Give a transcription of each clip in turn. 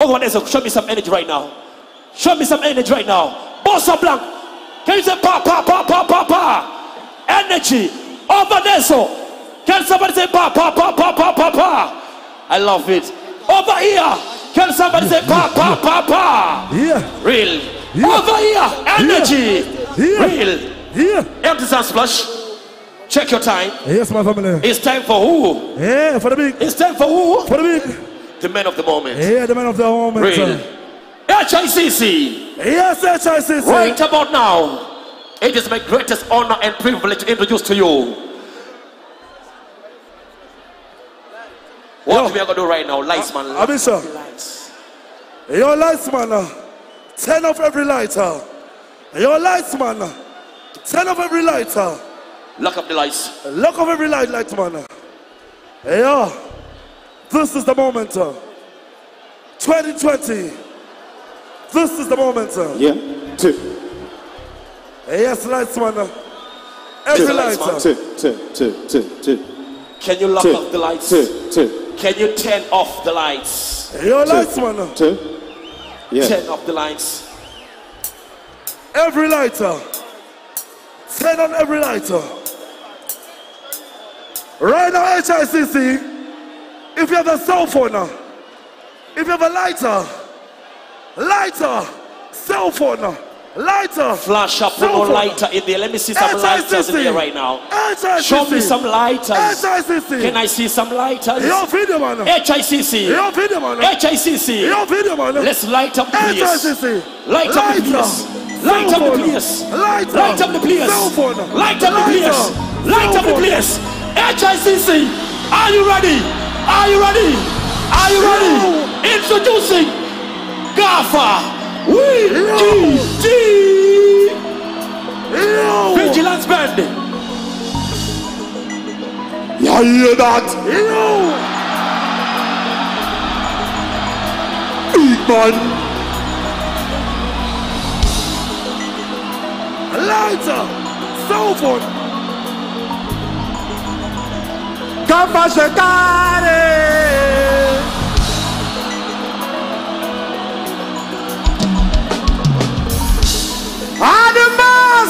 Oh, one is show me some energy right now. Show me some energy right now. Bossa Blanc. Can you say pa pa pa pa pa pa? Energy. Over there. so Can somebody say pa pa pa pa pa pa pa? I love it. Over here. Can somebody say pa pa pa pa? Yeah. Real. Yeah. Over here. Energy. Yeah. Real. Yeah. Empty sand splash. Check your time. Yes, my family. It's time for who? Yeah, for the big. It's time for who? For the big. The man of the moment. Yeah, the man of the moment. Read. HICC. Yes, HICC. Right about now, it is my greatest honor and privilege to introduce to you. What Yo. we are going to do right now, lights, uh, man. Lights, sir. Lights. Your lights, man. Uh, turn off every lighter. Uh. Your lights, man. Turn off every lighter. Lock up the lights. Lock up every light, light, man. Yeah. This is the moment. 2020. This is the moment. Yeah. Two. Yes, lights man. Every two, light. Lights, two, two, two, two, two. Can you lock two, off the lights? Two, two. Can you turn off the lights? Your two, lights, man. Two. Yeah. Turn off the lights. Every lighter. Turn on every lighter. Right now, HICC. If you have a cell phone, uh, if you have a lighter, lighter, cell phone, uh, lighter. Flash up with no lighter in there. Let me see some lighters in there right now. Show me some lighters. Can I see some lighters? HICC. HICC. Let's light up the place. Light up the place. Light up the place. Light up the place. Light up the place. Light up the place. HICC. Are you ready? Are you ready? Are you ready? Introducing Gafa Wiki no. Vigilance Band. You hear that? No. Big man. Lighter, so forth. I'm the care Además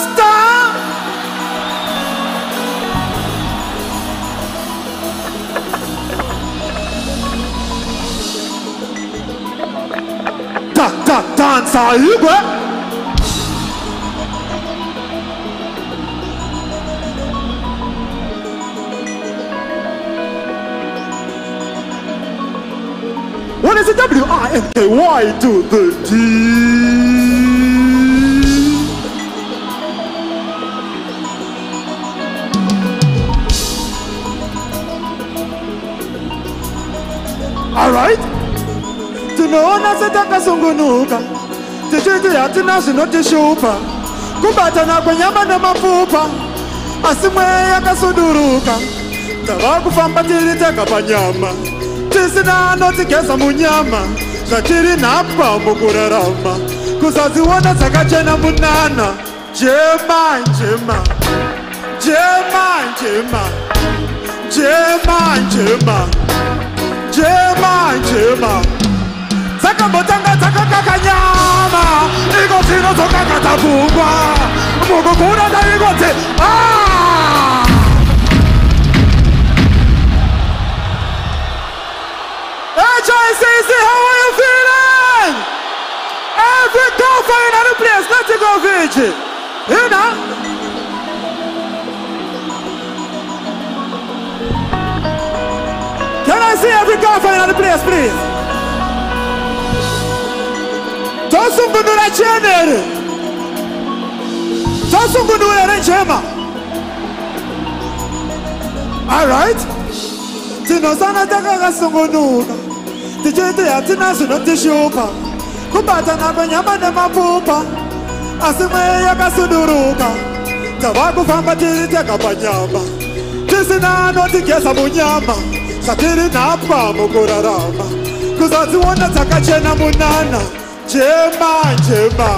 está dance, are you, Hugo What is it? W I N K Y to the T. All right. tinoona setakasungunuka tichiti hatina zvinotishupa kubatana kwenyama nemapfupa asi mweya yakasuduruka tava kufamba tiri taka panyama tisina anotigeza munyama zvatiri nhambambo kurarama kuzadziona dzakachena munana jema njema jema njema jema njema jema njema dzakambotanga dzakakaka nyama iko zvino dzokakadza pfungwa mukukuna daikoti aa ah! Sunshine says How are you feeling? Every girl in another place, let it go virgin. You know? Can I see every girl in another place, please? Tosun gundura chenere. Tosun gundura chema. All right. Tinosana taka kasungunu. tichiti hatina zvinotixupa kubata nakunyama nemapupa asi mweya yakasuduruka tava kufamba tiri tega panyama tisina notigeza munyama satiri napwa mukurarama kuzadziona dzakachena munana jema njema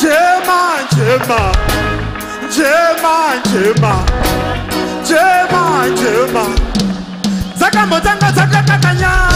jema njema jema njema jema njema dzakambotanga dzakakakanyama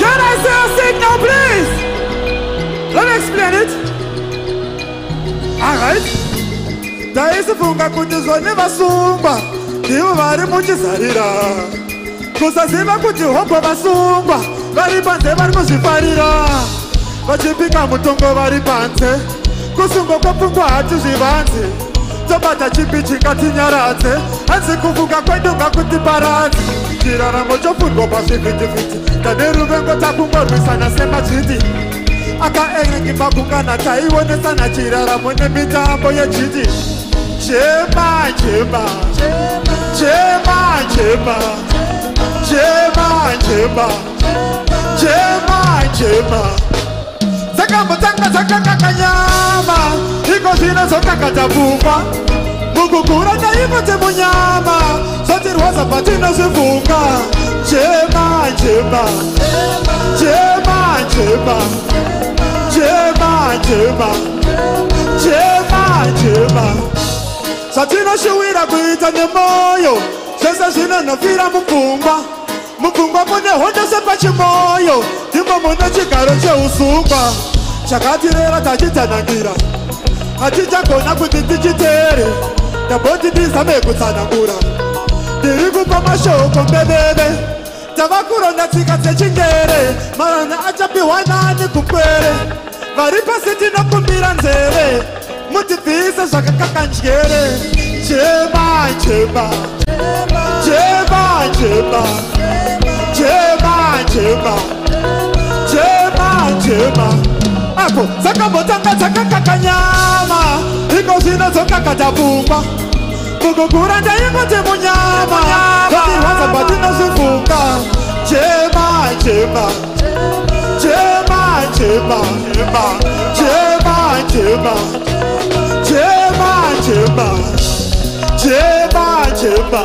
Can I say a thing now, please? Let me explain it. Alright. ndaisifunga kuti zvonevasungwa ndivo vari muchizarira kusaziva kuti hobo vasungwa vari panze vari kuzvifarira vachipika mutongo vari panze kusungwa kwepfungwa hatizvivanzi dzobata chipi chingatinyaradze hanzi kuvuka kwedu ngakutiparadze chiraramo chofundwa pazvivhitivhiti tane ruvengo takungorwisana semajidi akaeringi magungana taionesana chiraramo nemitambo yejidi chema chema chema chema chema chema chema chema, chema, chema dzakambotanga dzakakaka nyama iko zvino zokakata pfungwa mukukura ndaiko temunyama zvatirwaza patinozvifunga jema jema jema jema jema jema jema jema zvatinoshuwira kuita nemoyo zvese zvinonofira mupfungwa mupfungwa mune hondo sepachimoyo ndimo mune chigaro cheusungwa chakatirera tachitsanangira hatichagona kuti tichiteere ndamboti ndizame kutsanangura ndiri kupa mashoko mbeveve tava kuronda tsika sechingere marana achapiwa nani kukwere vari pasi tinokumbira nzeve mutibvise zvakakakanyere jeba jeba jeba jeba jeba jeba jeba jeba jeba apo dzakambotanga dzakakaka nyama iko zvino dzokaka dzapfungwa kukukura ndaingoti munyama vatirwadza kwatinozvifunga chema chema chema chema chema chema chema chema chema chema chema chema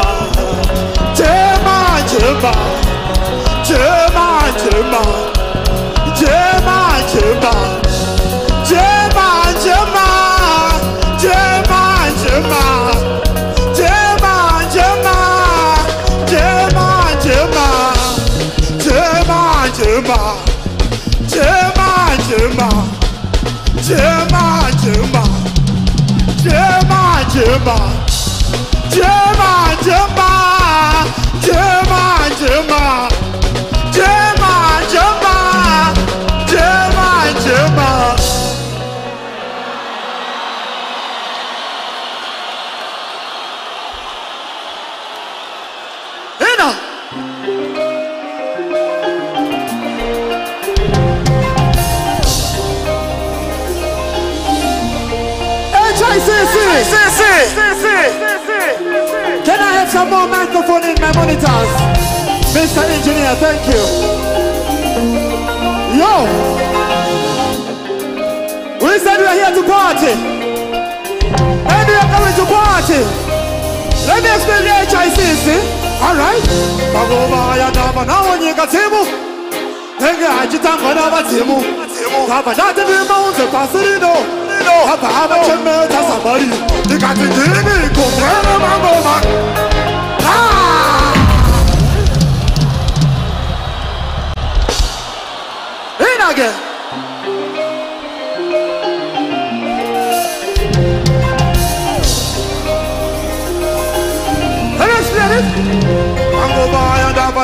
chema chema chema chema chema some more microphone in my monitors. Mr. Engineer, thank you. Yo! We said we are here to party. And we are coming to party. Let me explain the HICC. Alright? You got to give me, my mama.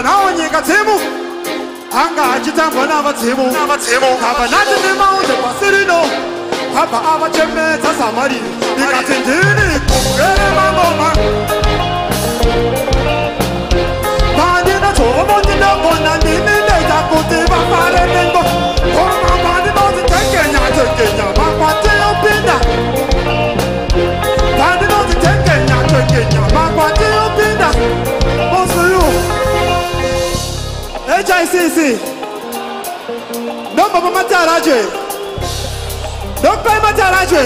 nhau nyika dzemu anga achitambwa navadzemu ava nati nemaunde pasi rino abva avachemedza samari ndikati ndini kugere vangoma vandina dzovo ndinogona ndimineta kuti vafare nengo komangwani noti tengenya tengenya makwatiyopinda vandinoti tengenya tengenya makwati HICC. Don't bump my tarajay. Don't pay my tarajay.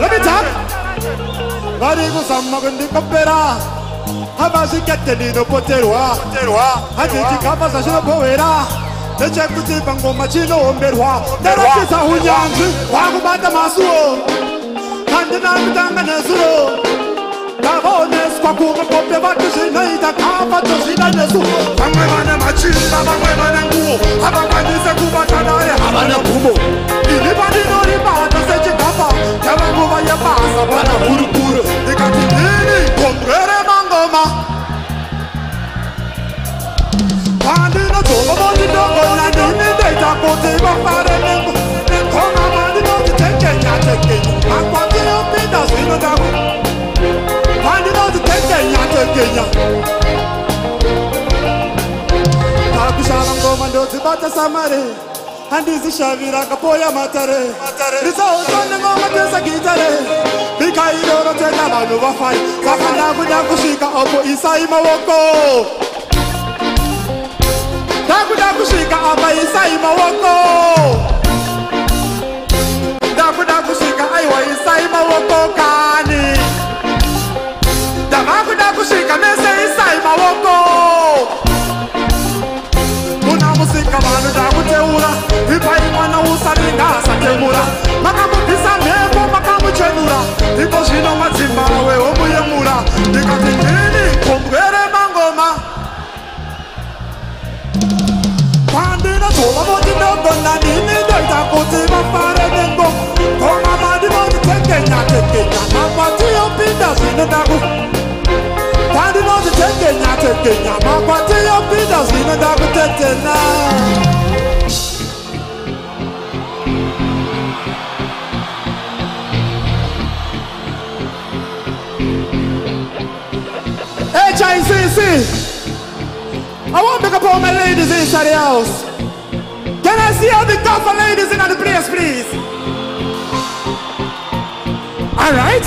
Let me talk. Vari go sama gundi kapera. Haba si kete ni no poterwa. Poterwa. Haji ki kapa sa shi no poera. Neche kuti bango machino omberwa. Nero si sa hunyang. Wago bata masuo. Kandina mitanga nesuo. Kandina mitanga nesuo zvakaoneswa kumwe bope vati zvinoita kafa tozvida nesu vamwe vana machinda vamwe vana nguo havakwanise kubatanare havana gumo ini vandinoribata sechigaba yava nguva yebasa vana hurukuru ikati nini kongwere mangoma vandinodzovomondidogonaninindeitakuti vafare nekoma vandinozvitengenyatekenya makwati yopinda zvinodako yakekenya takushava ngoma ndodzibata samari handizishavira kapoya matare risahotsane ngoma tesagitare vikairorotena vanhu vafai saka ndakuda kusvika apo isai mawoko ndakuda kusvika apa isai mawoko ndakuda kusvika aiwa isai mawoko kani vakuda kusvika mese isai mavoko kuna musika vanhu takuteura ipai mwana usaringa asatemura makamubvisa mhepo makamuchenura iko zvino madzimbawe womuyemura ndikati ndini kumbwere mangoma kwandino dzova voti ndogo nanini ndoita kuti vafare nengo koma madi voti tekenya tekenya nakwatiyopinda zvino ndaku Why do not take it now, take it now? party of Peter's been a dog take it now. HICC! I want to pick up all my ladies inside the house. Can I see all the golfer ladies in the place, please? right.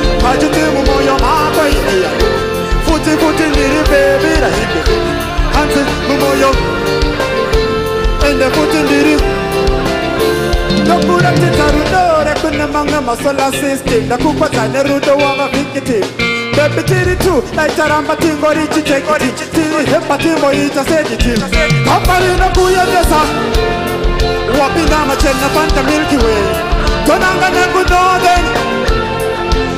kwachiti mumoyo mako iiya futi kuti ndiri bebi rahibe hanzi mumoyo ende futi ndiri nokura tita runore kune mange masolasystem ndakukwadza nerudo wavavhikitim bebi tiri t daitaramba tingori chitekiti tiri hepa timboita sejitim hapa rino kuyendesa wapinda machena fanta milky way tonanga nengunoveni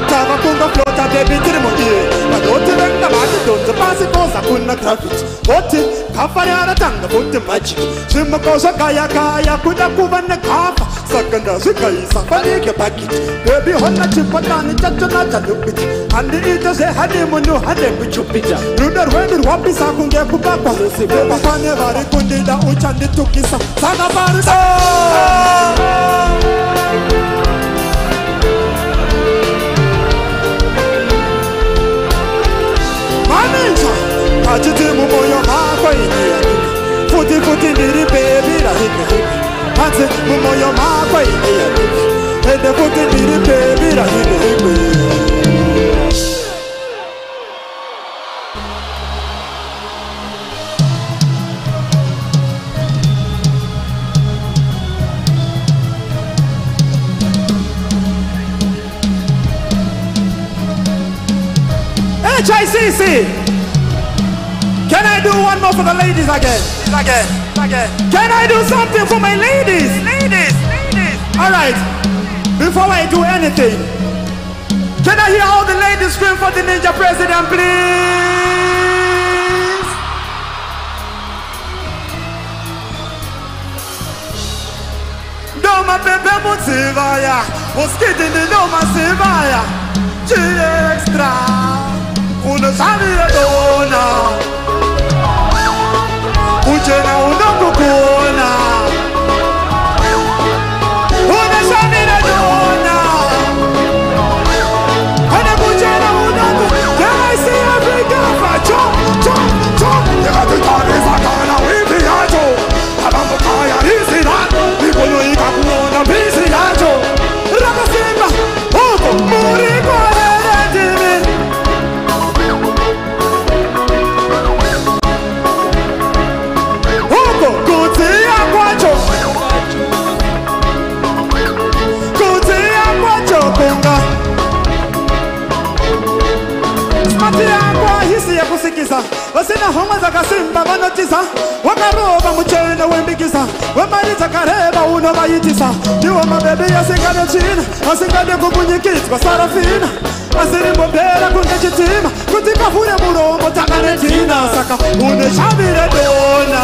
tava kunga flota debitrimo ie madoti venga vati donzi pasi koza kuna gravit voti kafariara tanga voti magic swimakoswa kayakaya kuta kuva ni kafa saka nda swi kayisa fanike bakit bebi hona chipotani cacona bya lupita handi ite swi hanimunu handeku chupita rune rweni rwapisa kunge kupakwarisi ve vafane va ri kundila u cha ni tukisa sakafarito mu moyo makwa ingia futi ndiri baby la hini mu moyo makwa ende futi ndiri baby HICC! Can I do one more for the ladies again? Again, again. Can I do something for my ladies? Ladies, ladies. All right. Before I do anything, can I hear all the ladies scream for the Ninja President, please? No, my baby, what's it? What's getting the no, my Sivaya? G extra. Uno sabe de dona. 这让我怎么过？vasina homwe dzakasimba vanotisa wakarova muchene wembikisa wemari dzakareva unovaitisa ndiwo mabebe asingane tsvina asingane kukunyikidzwa sarafina asirimbobhera kunge chitima kuti kavhure murombo takane dzina saka une chavire dona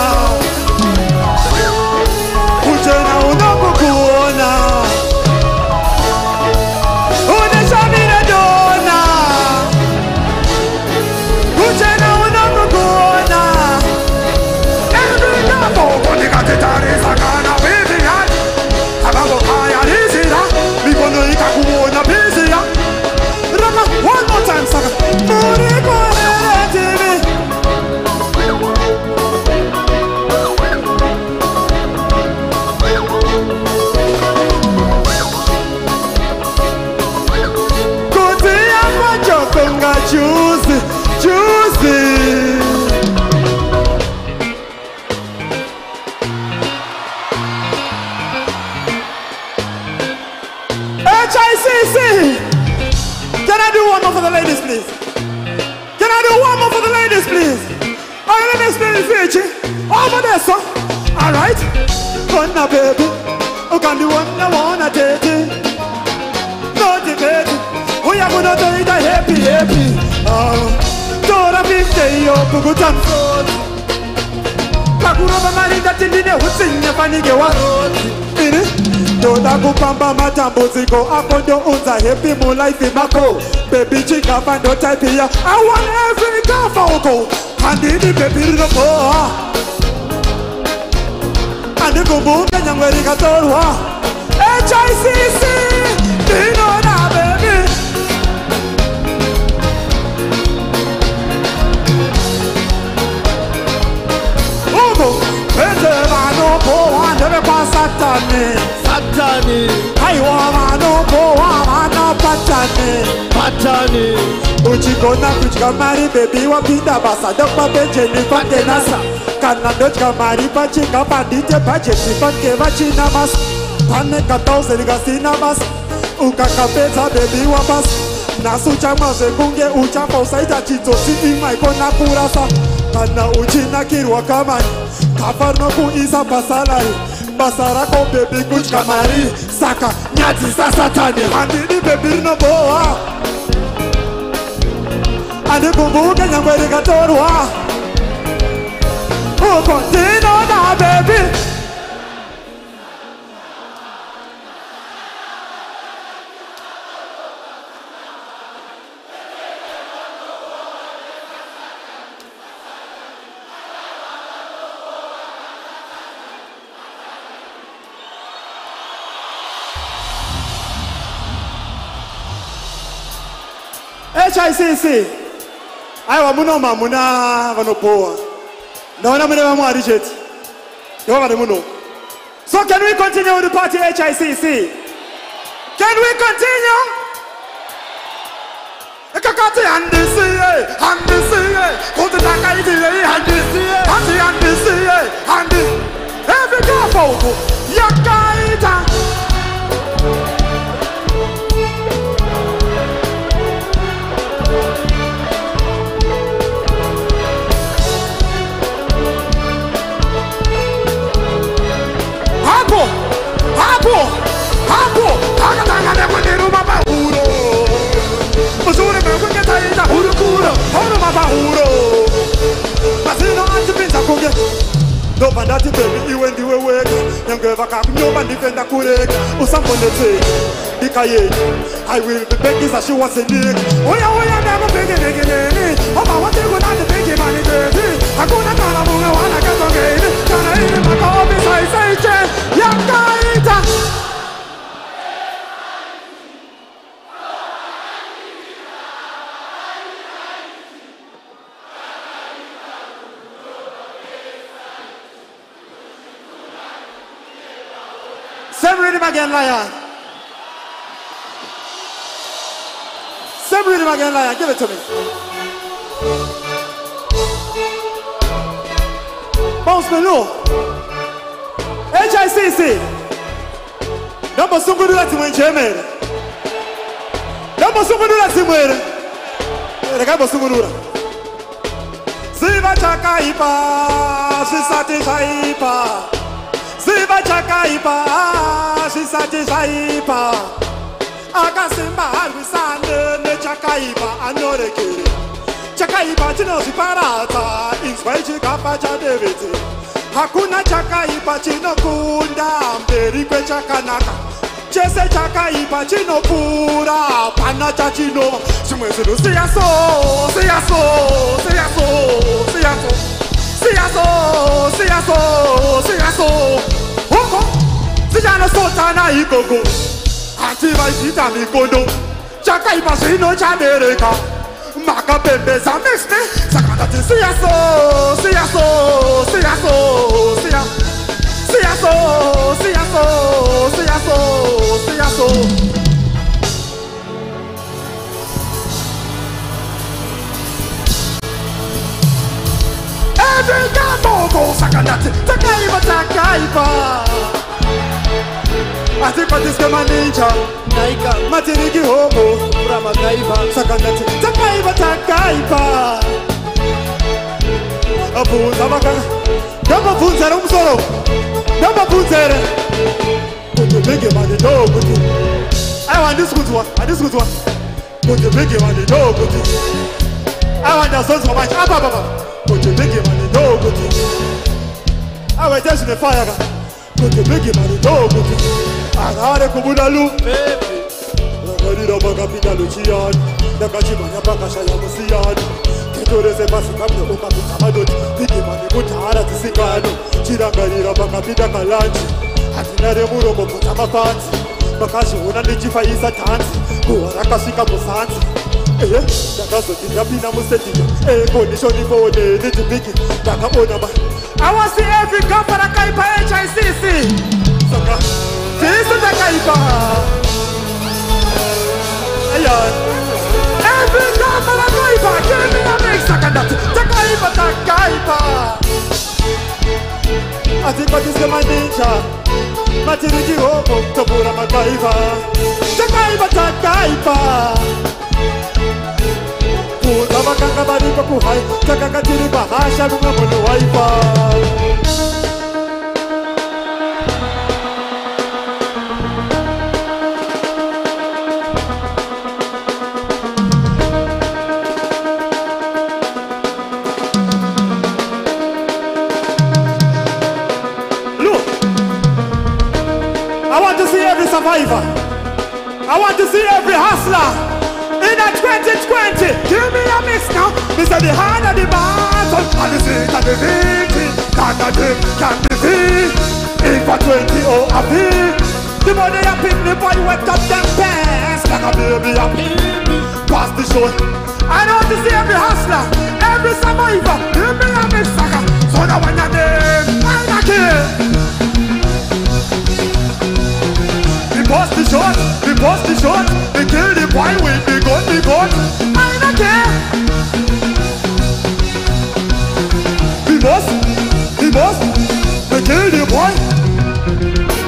right? Wanna baby, who can the one that wanna take it? Motivated, we are gonna do it happy, happy. Oh, don't have been stay up, good and good. Pakurova Marita Tindine, who's in the funny one? ndoda kupamba matambudziko ako ndounza hepi mulaifi mako bebi type ya. i want every girl for cover uko handidi bebi rinoboha ndikumbuke Nyangweri katolwa HICC ndinona bebi ubu kwete vanobowa ndeve kwasatani satani, satani. aiwa vanombowa vana patani patani uchigona kudya mari bebi wapinda basa ndokwapenjeni pangenasa kana ndodya mari pachinga pandite bhajeti pange vachina basa pane katauzeni kasina basa ukakapedza bebi wabasa nhasi uchamwazvekunge uchafa usaita chidzosi imwa ikona kurasa kana uchinakirwa kamani kafa rinokuisa pasalari basa rako bebi kutya mari saka nyadzisa satani handidi bebi rinobohwa handi bumbuke nyangwe rikatorwa uko ndinoda bebi chai sisi ayi wamunoma muna vanobowa ndaona mune vamwari chete ndivo vari muno so can we continue with the party hicc can we continue ikakati handisiye handisiye kuti ndakaitirei handisiye handi handisiye handi evikafo uku yakaita kuge Nobanda titemi iwendi weweke Nyangeva kakunyoba ndifenda kureke Usambonete Dikaye I will be begging as she was a nick Oya oya nemo bege nege nene Oba wate guna te bege mani bebe Hakuna kana munga wana kato gene Kana ini maka obi sai sai che Yaka magenla ya Sebuli magenla ya give it to me Bounce me low HICC Nabo sungudu lati mwe jemere Nabo sungudu lati mwe Ere kabo sungudu la Siva chakaipa Sisati chakaipa Siva chakaipa siva chakaipa zvisati zvaipa akasimba harwisane nechakaipa anorekere chakaipa chinozviparadza inzwai chigapa chadevedze hakuna chakaipa chinokunda mberi kwechakanaka chese chakaipa chinopfuura hapana chachinova zvimwe zvinhu siyaso siyaso siyaso siyaso siyaso siyaso siyaso koko dzichanosotana ikoko asi vaiita mikondo chakaipa zvino chabereka makapembeza mese saka ndati siyaso siyaso siyaso siya siyaso siyaso siyaso siyaso siya, siya, siya, siya, siya, siya, siya. evikamoko saka ndati takaiva takaiva hatikwatiswe maninja matiriki hoko uramakaiva saka ndati takaiva takaiva abvunza vakanga ndomabvunzere musoro ndomabvunzere kuti vhigi vani ndoo kuti aiwa handisi kunzwa handisi kunzwa kuti vhigi vani ndoo kuti aiwa ndazonzwa manje apa apa apa put your biggie money, no good in you. I was just in the fire, put your biggie money, no good in you. I got a kubuna loop, baby. I'm ready to buck up in the Lucian. The Kashima, the Pakasha, the Lucian. Kitores, the Pasuka, the Oka, the Kamado, the Biggie money, put your heart at the Sikano. Chiranga, the Rabaka, the Kalanji. I think that the Muromo, the Kamapans. Bakashi, one of the Chifa is a tansi. Go, Rakashika, the Sansi ehe ndakazoti ndapinda musetinga ekonishonifoneniibiki eh, ndakaona ba awasi evi gafa rakaipa hicc saka tisi ndakaipa Takaiba, takaiba, I want to see every hustler. 2020, give me a miss now. Me say the hand of the battle, and the seat of the victory. that the drink, can the feel. In for 20, or oh I feel. The money I pick me, boy, wet up them pants. Like a baby, I feel. Pass the show. I know to see every hustler, every survivor. Give me a miss, sucker. So now when you're there, I'm not here. bust the shot, we bust the shot, we kill the boy with the gun, the gun. I don't care. We bust, we bust, we kill the boy.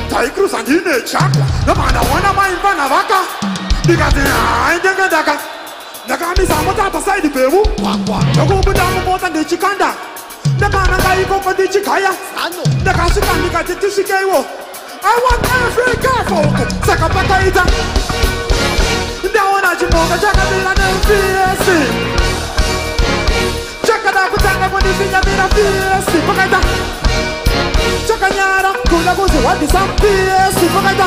Tigers and teenage chakra, no matter what I'm in front of a car, because I ain't gonna die. Nakamisa mota pasai di pebu Wakwa Nako buda mota di chikanda Nakana kai kopa di chikaya Sano Nakasuka nika di chikewo I want every careful for back of it Down on the moon Check a bit of them face Check it out Put on the Kula kuzi What is a face Check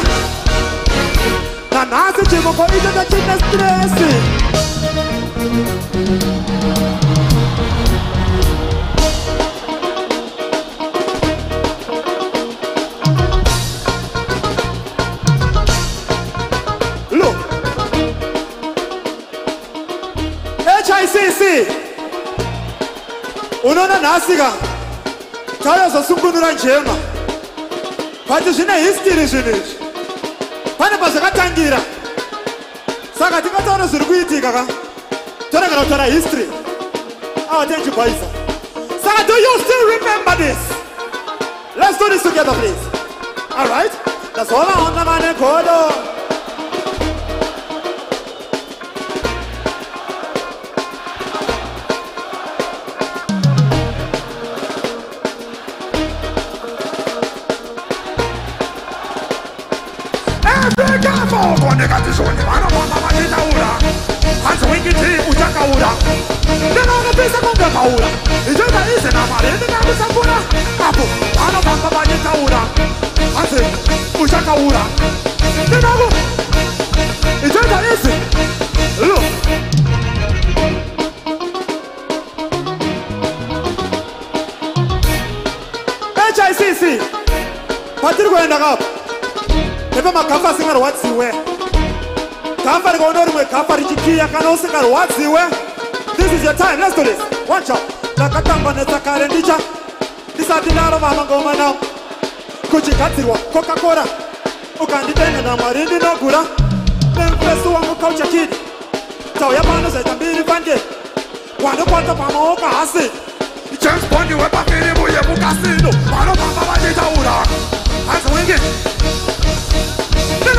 Na nasi chimo Kwa na chine stress unoona nhasika tavezosungunura njema bhati zvine histiri zvinhu izvi pane pazvakatangira saka tingataura zviri kuitika ka torega kutaura histiri our tenji boisa saka do you still remember this let's do this together please all right that's all i want na mane godo kafoko nekatizoni vanohamba vachitaura hanzowingiti uchakaura ndinokopisa kunge paura ichoita izi namari ndikamisakura apo vanohamba vachitaura hanzi uchakaura ndinoko ichoita izi lo hicc patiri kuenda kapo nepamagafa asingarwadziwe gafa rikaona rimwe gafa richikiya kana usingarwadziwe this is your time lets do this watch out ndakatangwa netsakare ndicha ndisati ndarova mangoma nawo kuchigadzirwa kokakora ukanditenda namwari ndinogura nemfesi wangu kauchakidi tauya pano zaita mbiri fande wanokwata pamaoko hasi james bondi wepafirimu yemukasino vanofamba vachitaura hanzi wingi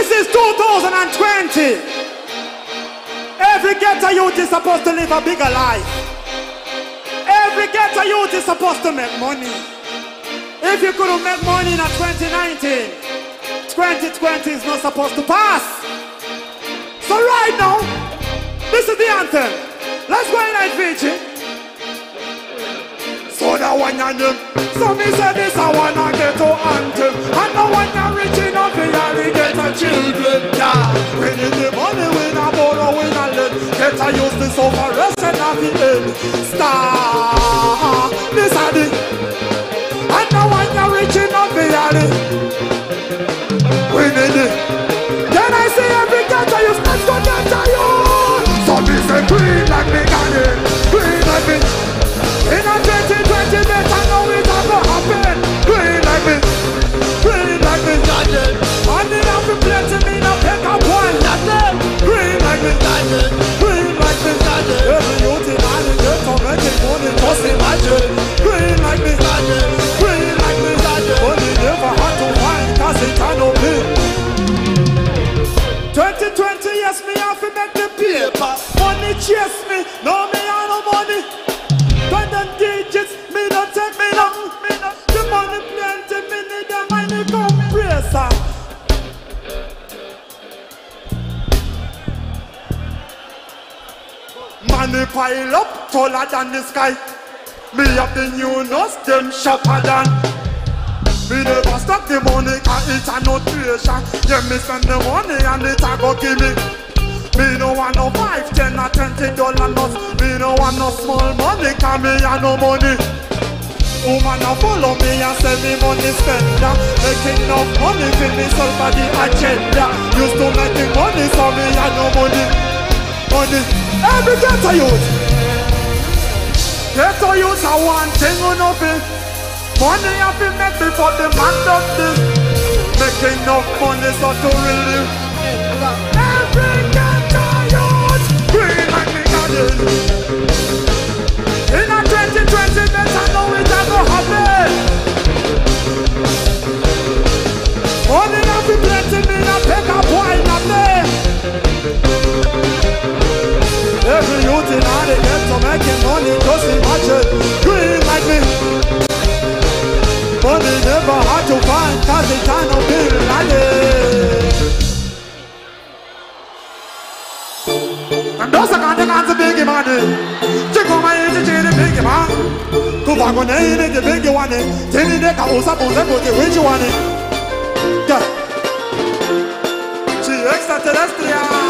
This is 2020. Every ghetto youth is supposed to live a bigger life. Every ghetto youth is supposed to make money. If you couldn't make money in 2019, 2020 is not supposed to pass. So right now, this is the anthem. Let's go in like Fiji that one and them. So me say this a one a ghetto anthem, and no one a rich enough for alligator children. Yeah, we need the money, we not borrow, we not lend. Get a use this over rest and have the end. Star, this a the, and no one a rich enough for alligator. We need it. Then I see every ghetto use that's gonna die. So me say green like me garden, green like me legitimate. I know it never happened. like me, green like me, I need a to play to me, now pick up one, nothing. like me, nothing. like me, Every youth in Ireland, you're tormented, morning, my imagine. green like me, nothing. like me, But never had to find, cause it cannot be. 2020, yes, me have to make the paper. Money chase me, no pile up taller than the sky. Me have the new nose, them sharper than. Me never stop the money, cause it's a nutrition. Yeah, me spend the money and it a go give me. Me no want no five, ten or twenty dollar notes. Me no want no small money, cause me a no money. Woman a follow me and say me money spender Making enough money for me self and the agenda Used to making money so me a no money on the, every ghetto youth. Ghetto youth are one thing or nothing. Money have been make before the man does this. Make enough money so to relive. Every ghetto youth, green like the garden. In a 2020, I know it have no happen. Money have been plenty, me not take a boy, not Getting out of debt so making money just imagine green like me But it's never hard to find Cause it's time to be realized Dosa kante kanse bigi mani Chiko ma ichi chiri the ma one. kone ini ki bigi wani Tini de ka usa puse kuti wichi wani Yeah She extraterrestrial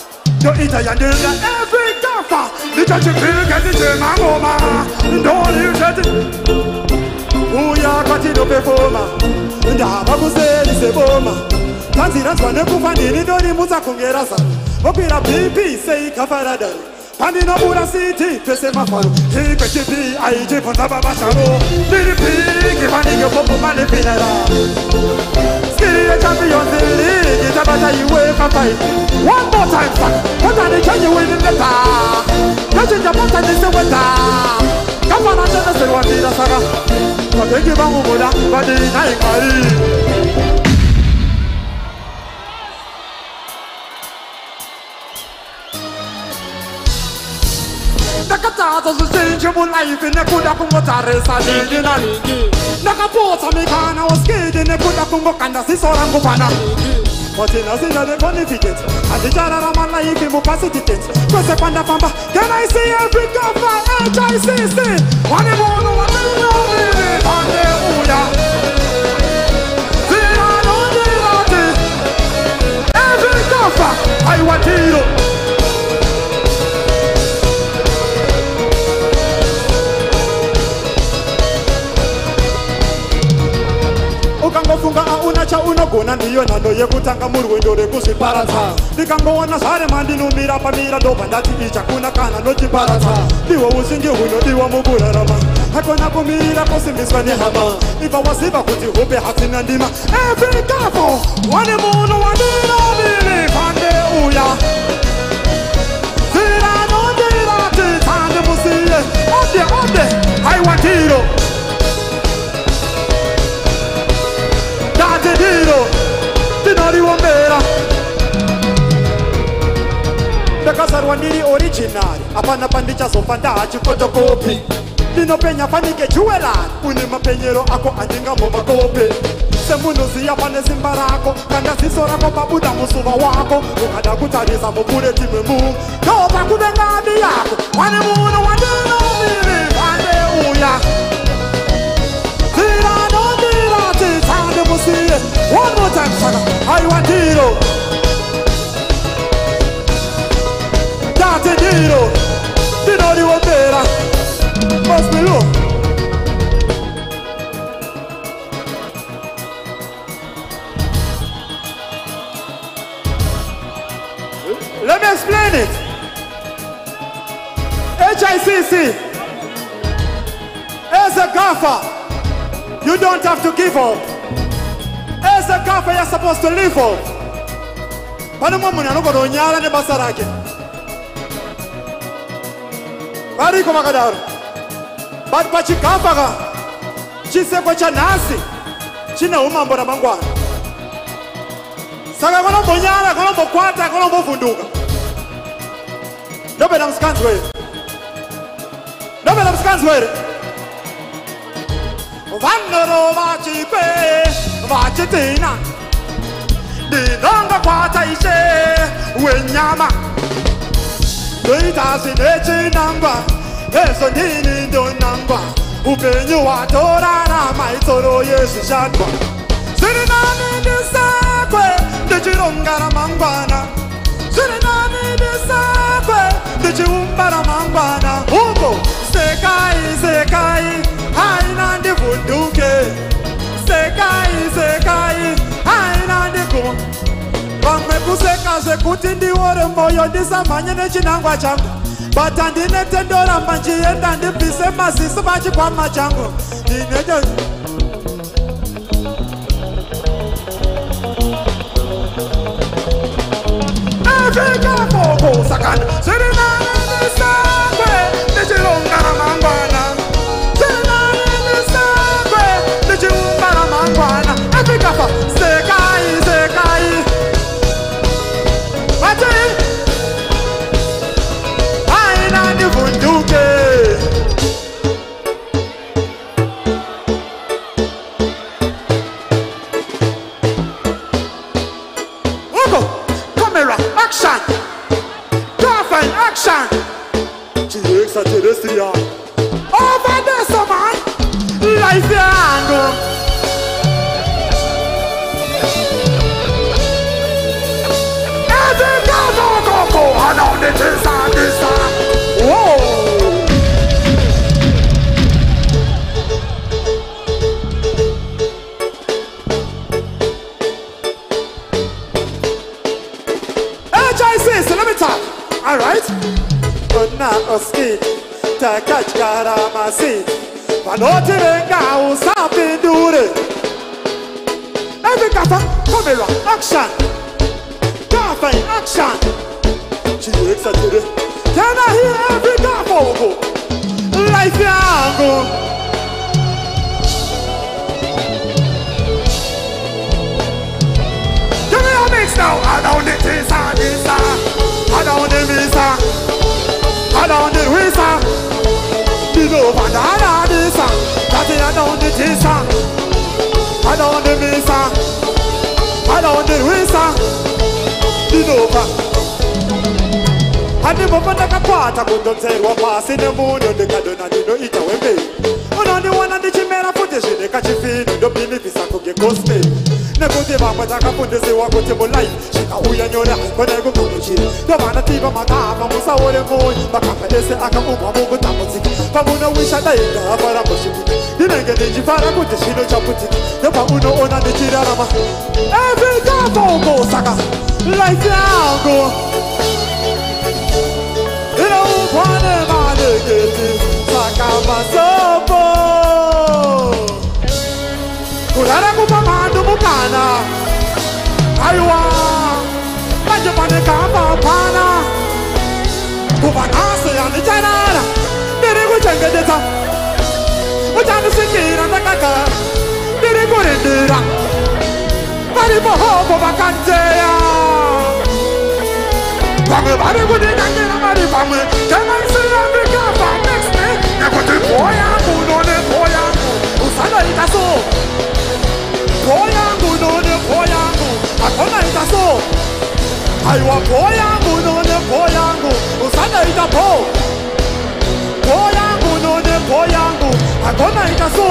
就一再让你在耳边打发，你再去偏见的去骂我嘛，多你有啥子？乌鸦挂起都白活嘛，哪怕不是你是我嘛，看起来穿的不凡，你你多你莫咋空给他撒，我给他皮皮塞卡发拉的。pandinobuda siti pese mafaro ikwetipi aitipo ndababashalo ndiripingi pandingepopomanefinera skirile champions league tabata iwefafai wambotaa kotanikenyiwinineta nacinjapotanisiweta kafanatenesewandinasaka kotengi bangubuda badinaikai tata zizinji mulaifi nekuda kungotarisa lilina nakaputsa mikana wosikiti nekuda kungokanda sisorangupana kotina sinanekonifiketi handitarara malaifi mupasititeti kwese kwandafamba ganaisiyevikofa hicc wanimunu wainoii aneuya ziranondirati evikofa aiwatiro ukafunga auna chaunogona ndiyo nhando yekutanga murwendo rekuziparadza ndikangowana zvare mandinomira pamira ndobva ndati ichakuna kana nochiparadza ndihwo usingi hunodiwa mukurarama hakona kumira kusimbiswa nehama ipa waziva kuti hupe hatina ndima efikapo wane munhu wadiraviri pande uya ziranondiratitandi musiye ode ode haiwa ndiro tiriro tinariwombera ndakazarwa ndiri orijinari apana pandichazofa ndahachikotokopi ndinopenya fanike juwerari une mapenyero ako andingambomakope semunhu ziya pane simba rako kanda ziso rako pabuda musuva wako ukada kutarisa mupure timwe munhu ndopakuvengadi yako pane munhu wandinomiri andeuya see it. One more time, Father. I want it all. Oh? That it did all. Oh. You Must be low. Let me explain it. HICC is a gaffer. You don't have to give up. se kafe ya supposed to live off. Pane mwa munhu anogona kunyara nebasa rake. Variko vakadaro. But pachikafa ka chisekwe chanhasi chine umambo ramangwana. Saka kunombonyara kunombokwata kunombovhunduka. Ndopera musikanzwere. Ndopera musikanzwere vanoro vachipe vachitina ndinongokwataise wenyama ndoitasi nechinangwa ezo ndini ndonangwa upenyu hwatorarama itsoro yezvishandwa zviri nani ndisakwe ndichironga ramangwana zviri nani ndisakwe ndichiumba ramangwana uko sekai sekai kuseka zvekuti ndiwore mwoyo ndisamhanye nechinangwa changu but handine tendoramba njienda ndibvise maziso pachikwama changu ndine afika mokusakana zviri nanisa this year. Over there, so man, life your hand All right? But not a skate. takachkaramasi vanotirengawu sapindure evikata kamera action kafai action chiureksatire tena hi evikafouku life yangu Give me a mix now, I don't need this, I need that I don't need this, ah. I don't need andimopandakakwata kundotsengwa pasi nemuno ndikadona ndinoita wembei unondiwona ndichimera futi zvine kachifini ndobilivisa kunge gosmeli nekuti vamwe takafundisiwa kuti mulai zvikauya nyora konai kumunuchira ndovana tiva makaapa musaore moyi makapa ese akaumwa mukutambudzika pamuno wishadai ndaafara muzvipiti ndinenge ndichifara kuti zvino chaputiki nepamunoona ndichirarama evikapombo saka life yangu inoumwa nemanegeti saka masopo kulala kumamandu mukana aiwa vachipanikamba hapana kuvanhasi handicharara ndiri kuchengetedza uchandisikira ndakagara ndiri kurindira varipo hovo vakanzeya vamwe vari kundinyangira vari vamwe temaisiyandikabva nexte nekutiboya aiwa bho yangu none bho yangu usandaita bho bho yangu none bho yangu agonaita so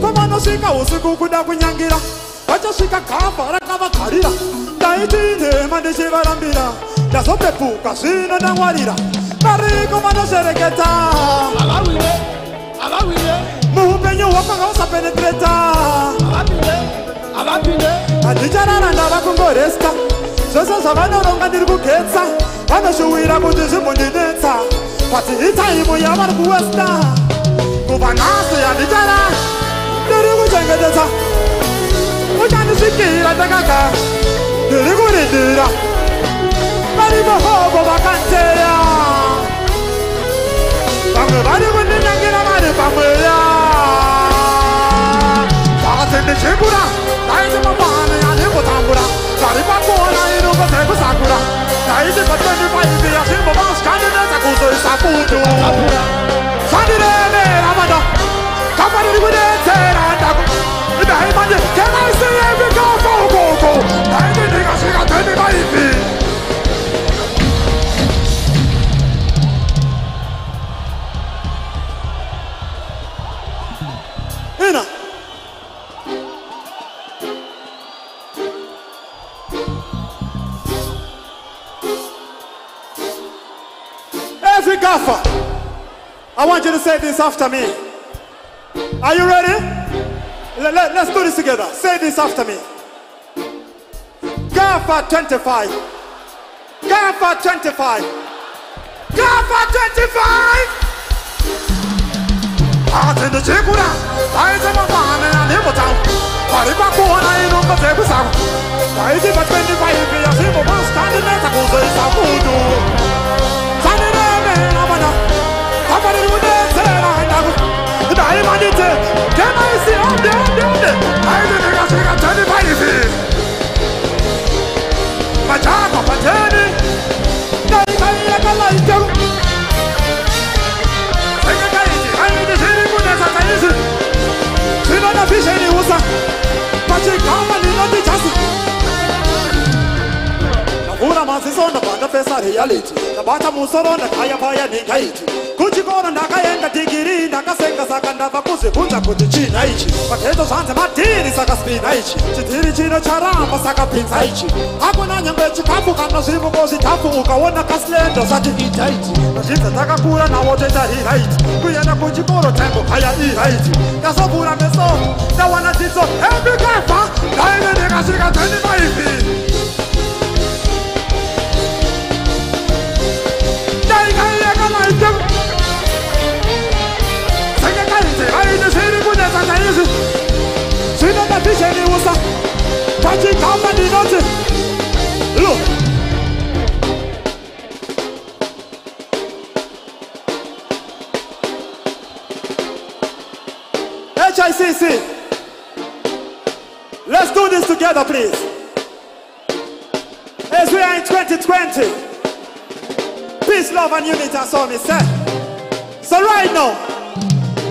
komanosvika usiku kuda kunyangira vachasvika gavha rakavagarira ndaitinhema ndichivarambira ndazopepuka zvino ndangwarira variko vanoshereketa avawire avawire muupenyu hwakanga usapenetreta avawire handicharara ndava kungoresta zvose zvavanoronga ndiri kugetsa vanozviwira kuti zvimbundinetsa kwati hitaimu yavari kuwesta kubva nhasi handicharara ndiri kuchengetesa uchandisvikira ndakaga ndiri kurindira vari muhovo vakanteya vamwe vari kundinyangira vari pamweya vati ndichikura aizimamwana yanikutambura varimakona inukosekusakura aizikotenipaivi yazimbovanosikandineza kuzoisakutu sandiremera manda kafaniri kudetsera ndaku ndaimanje kenaisiyevikafokoko aiindikasikatenipaivi ina gaffer, I want you to say this after me. Are you ready? Let, let, let's do this together. Say this after me. Gaffer 25. Gaffer 25. Gaffer 25! 阿珍的结果呢？爱怎么办呢？你不找，把你把过来弄个这不上，爱怎么跟你把一边要什么把山的那啥故事啥不读。Bandite! Kemal ist die Hunde, Hunde, Hunde! Heide, Digga, Digga, Tönne, Beine, Fies! Matako, Matöne! Nein, Beine, Lecker, Leitung! Tönne, Geist, Heide, Tönne, Gute, Tönne, Geist! Tönne, Fische, Die Hose! Matik, Kamer, Lina, Die Tasse! kuna maziso ndakwandapesa reality ndabata musoro ndakayapaya nengaiti kuchikoro ndakaenda digiri ndakasenga saka ndabva kuzvibvunza kuti chinha ichi pakedzo zvanze madhiri saka spina ichi chidhiri chino charamba saka pinza ichi hakuna nyange chikapu kana zvivuko zvitafu ukaona kaslendo zati idaiti mazvidza takakura nawo toita riraiti kuenda kuchikoro taimbokaya iraiti ndazovhura meso ndawana dzidzo hembikavha ndaive ndikasvika dzenimaipii organize that fish it and nothing Look HICC Let's do this together please As we are in 2020 Peace, love and unity, are so me So right now,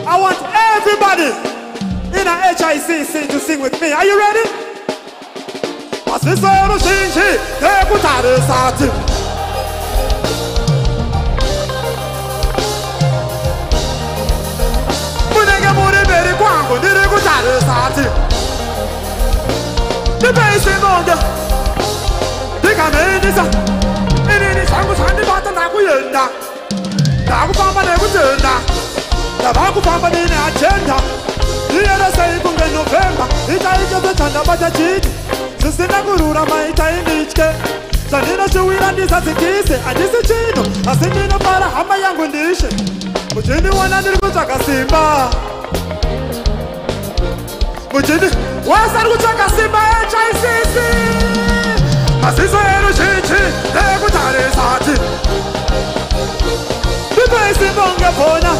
I want everybody in a HICC to sing with me. Are you ready? As we say, we sing, we put our heart in. We dig a hole, we dig a hole, we put our in. The bass the, the command is on. In this house, we're not the only ones. We're the only ones. We're not the only ones. We're not the only iyere seibunge novemba itaitepetanda batachiti zisina kururama itainditye zandinosiwira ndisazikise andisi chino asi ndinobara hama yangu ndishe muchindiwona ndiri kutsvaka simba muchindi wese ari kutsvaka simba hicc maziso eruzhinji ndeekutarisati ndipoisimbonge pona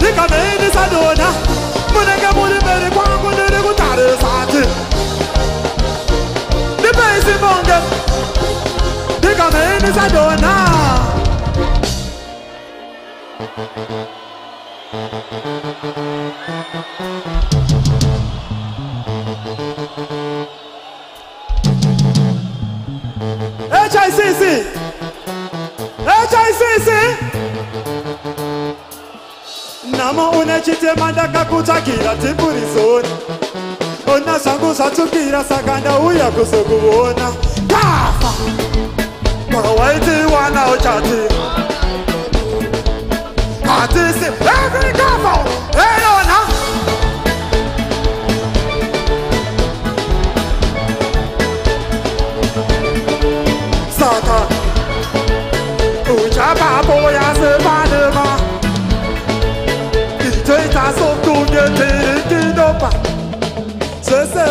ndikameinisadona HICC nama une chitema ndakakutsvakira tipurisoni una zvangu zvatsukira saka ndauya kuzokuona ndafa mawaitiwanawo chatira hatisi ekikafa eyo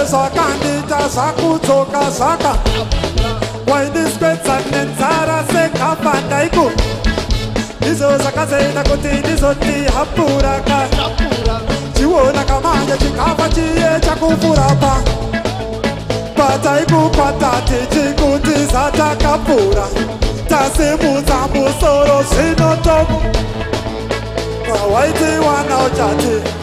sezvakandita zvakudzoka zvaka waindiswedza nenzara sekapa ndaiku ndizo zvakazoita kuti ndizoti hapuraka chiona kamanje chikapa chiye chakupurapa pataikukwata tichikutiza takapura tasimudza musoro zvinotoku pawaitiwanauchati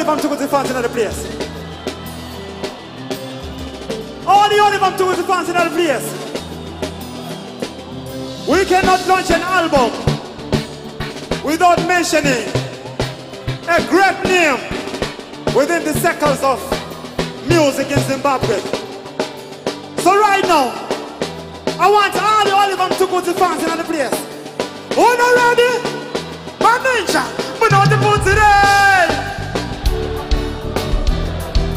Olive to go to fans in another place. All the Olive to go to fans in another place. We cannot launch an album without mentioning a great name within the circles of music in Zimbabwe. So right now, I want all the Oliver to fans in the place. Who not ready? My ninja, but not the food today.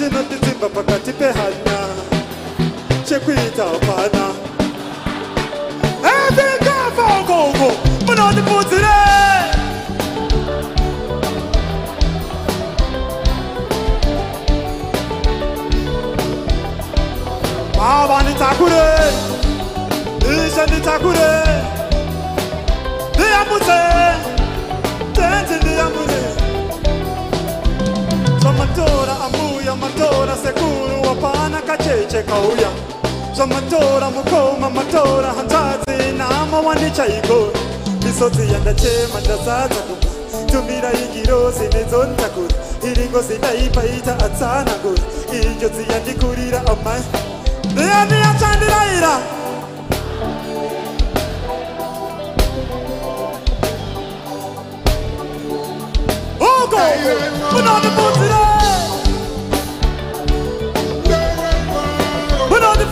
china tidzimba pakati pehanya chekuita hapana evikafakoko munotipudzire ava nitakure ndise nditakure ndiyamuse tenzi ndiyamuse zvamatora ambuya matora sekuru wapana kacheche kauya zvamatora mukoma matora hanzvadzi nama wandichaiko misodziya ndachema ndasadza kuba tumira igirosi nedzonitakura iringozi daipaita atsana kura injodzi yandikurira amai ndiyani yachandirayira uko unondibudzira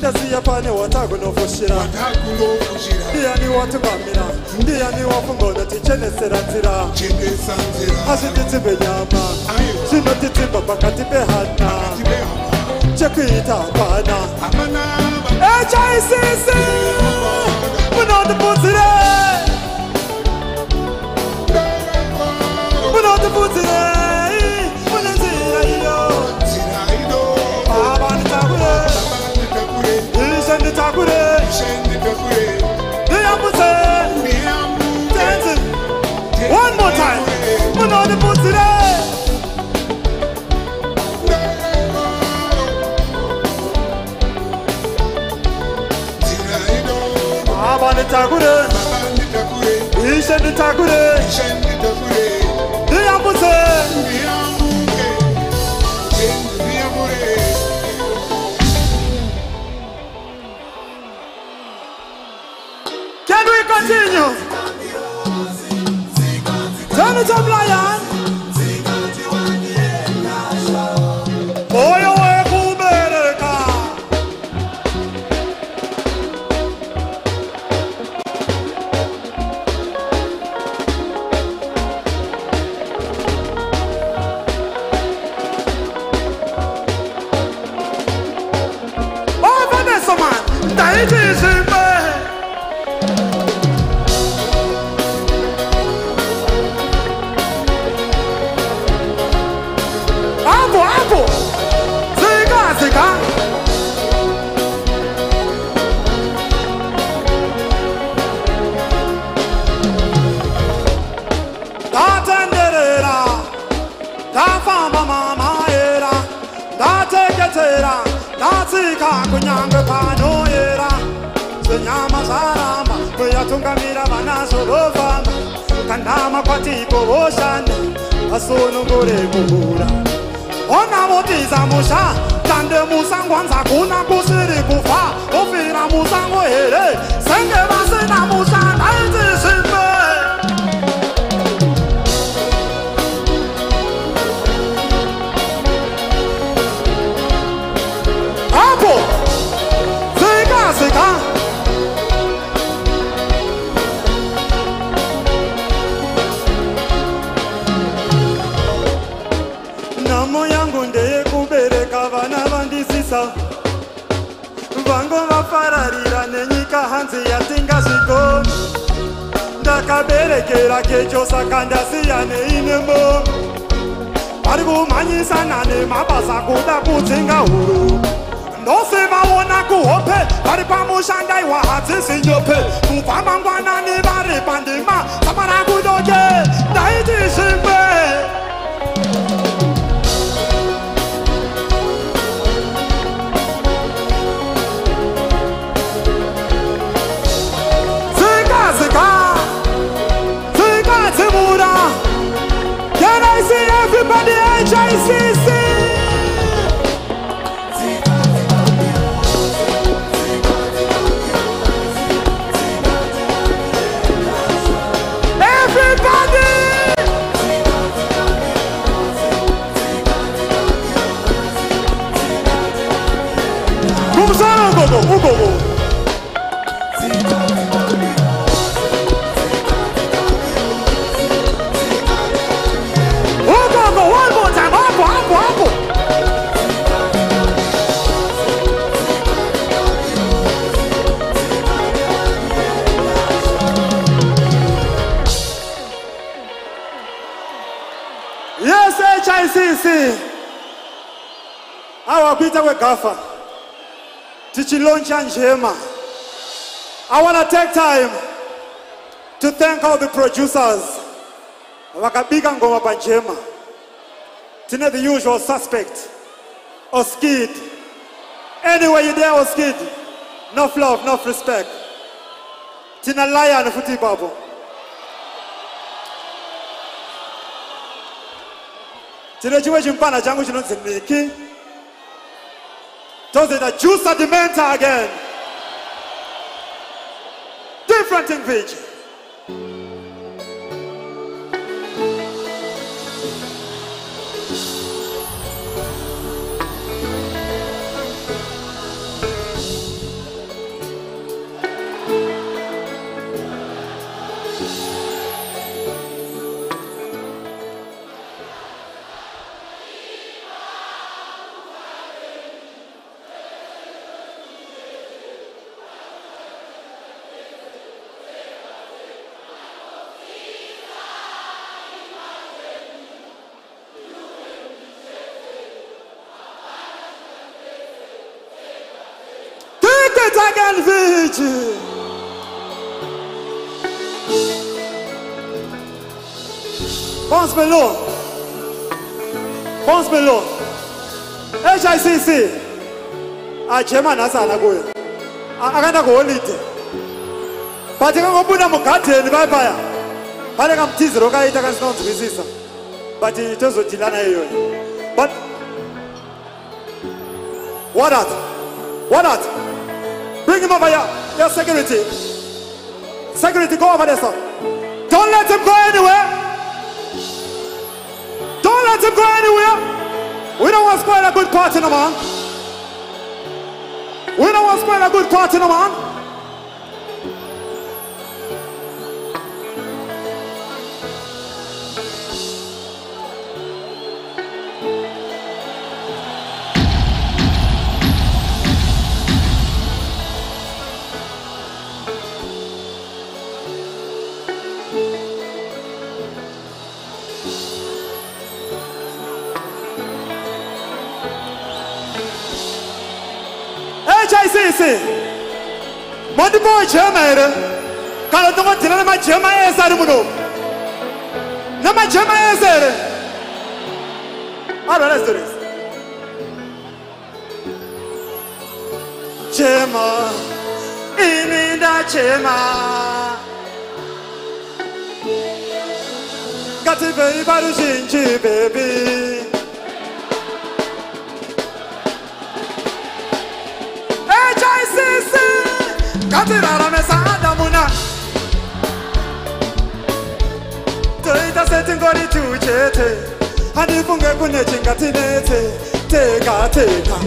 ndaziya pane watagunofushira ndiyani watugamira ndiyani wafungona tichenesera nzira azvititsimbe nyama pakati pehana chekuita hapana echaisisi munondibudzire munondibudzire nditakure ishe nditakure ndiyambuze kedu ikotinyo tenu tomlayan kuzvibvisa vangovafararira nenyika hanzi yatingazvigoni ndakaberekera kecho saka ndasiya neinemo vari kumhanyisana nemabasa kuda kudzinga huru ndosivaona kuhope vari pamushandaiwa hadzizi nyope kubva mangwanani vari pandima samara kudoke ndaiti zvimwe rising. kuchapita kwegafa tichiloncha njema i want to take time to thank all the producers vakabika ngoma panjema tine the usual suspect oskid anyway you there oskid enough love enough respect tina lion futhi ipapo tine chimwe chimpana changu chinonzi niki does it adjust juice at the mentor again? Different in vision. me, Lord. Bounce me, Lord. HICC. A ah, German has an ago. Akanda go holiday. But you go put a mukati in the fire. But I am teaser. Okay, it has not resisted. But it is a Tilana. But what at? What at? Bring him over here. Your security. Security, go over there, sir. Don't let him go anywhere. Don't let him go anywhere. We don't want to spoil a good party, no man. We don't want to spoil a good party, no man. mwandipo wachema here kana tongodzina nemajema ese ari muno do ese here arwara stories chema ini ndachema ngatibvei paruzhinji bebi ngatiraramesa adamuna toita setingori tuchete handifunge kune chingatinetse teka teka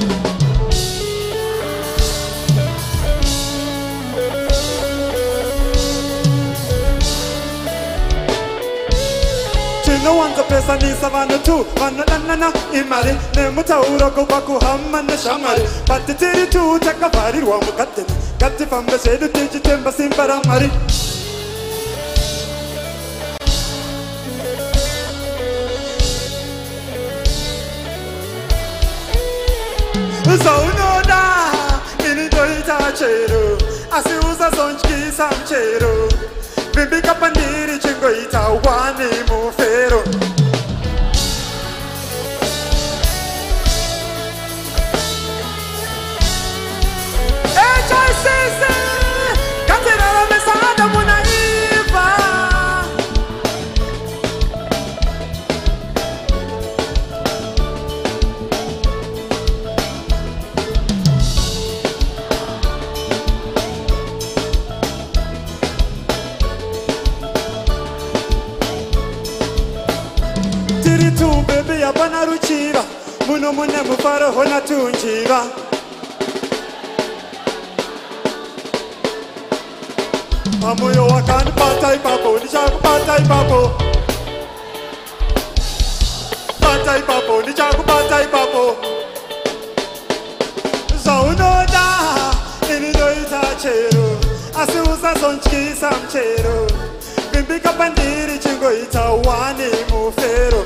chinowanzopesanisa vanhu tu vanodanana imari nemutauro kuva kuhamma neshamwari patitiri tu takavharirwa mugadheni ngatifambe zvedu tichitemba simba ramwari zaunoda ini toita chero asi usazontyisa mchero vimbika pandiri chingoita wane mufero so kuyera pana ruchiva muno mune mufaro hona tunjiva pamoyo wakandibata ipapo ndichakubata ipapo bata ipapo ndichakubata ipapo zvaunoda ini noita chero asi usazontyisa mchero vimbika pandiri chingoita wane mufero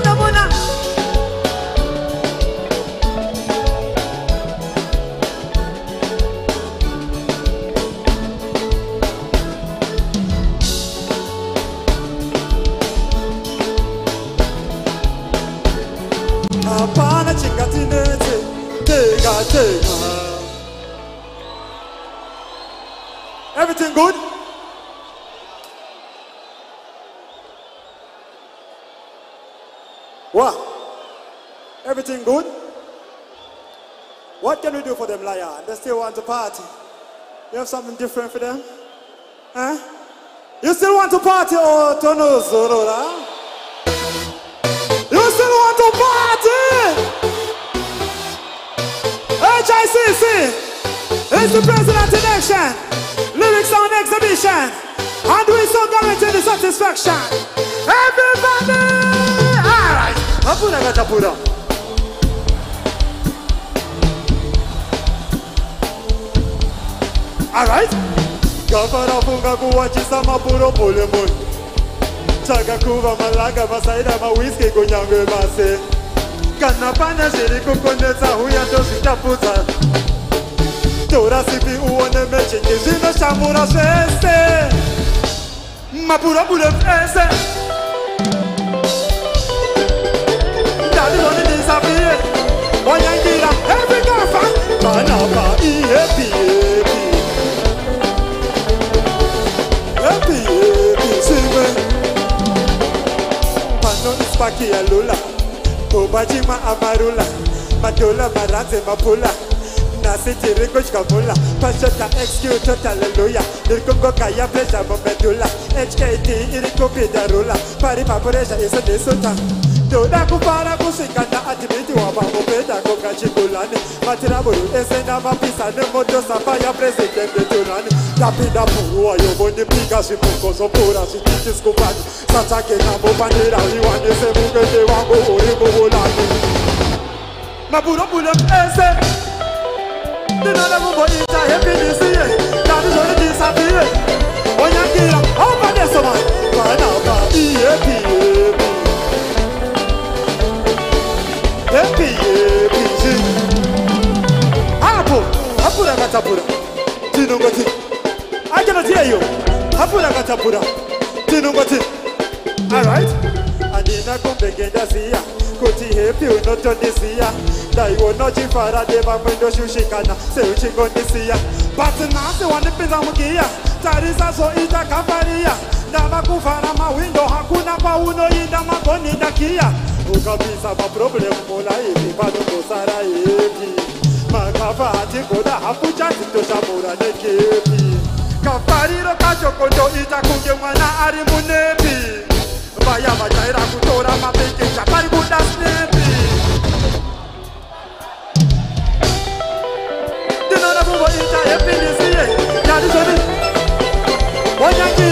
Everything good? What? Everything good? What can we do for them, liar? They still want to party. You have something different for them? Huh? You still want to party, oh, Tono Zorora? You still want to party? HICC is the president in action. Lyrics on exhibition. And we so guarantee the satisfaction. Everybody! Alright. Apura gatapura. Alright. gavarafunga kuwachisa mapuro polemoi chakakuva Malaga masaida Whiskey kunyange Masi. kana pane zviri kukonetsa uya tozvitapudza tora sipi uone mechinji zvinoshamura zvese mapurobure ese ndadioni ndisapiye wanyangira hepikafa vanaba ihepi Aqui é Lula. obachima amarula madola maranze mapula nasi tiri kuchkavula pashota execute tota hallelujah kaya pressure mumedula hkt iri kupidarula pari mapuresha iso nisuta ndoda Kupara kusvika ndaati kwakuthiwa babobheda kokachigulane matrabulu esenamapisa nemoto safa ya president eturane ndaphinda phuruwa yobonipika zvibhuko zopfuura zvititi sikupani satsvake nabo panera iwane semukwete wangu uri muvulani maburobule ese ndinoda kumboita hepinisiye ndanizoridisabiye onyakira aupadesoma vanaka ihepi hepi pinji apo hapura katapura tinongoti achanotiyeyo hapura katapura tinongoti arit handina kumbenge ndaziya kuti hepi unotondisiya ndaiwonochifara nevamwe ndoshushikana seuchingondisiya but nhasi wandipinza mugiya tarisa zoita kambariya ndava kuvhara mahwindo hakuna kwaunoinda magoni ndakiya ukabisa maproblemu mona ivi panongosara hepi makafa hatigona hafu chati toshamura nekepi kafariro kacho kondoita kunge mwana ari munepi vaya vajaira kutora mapekecha pari kuda snepi ndinoda kungoita hepinisiye yadizoi onyangi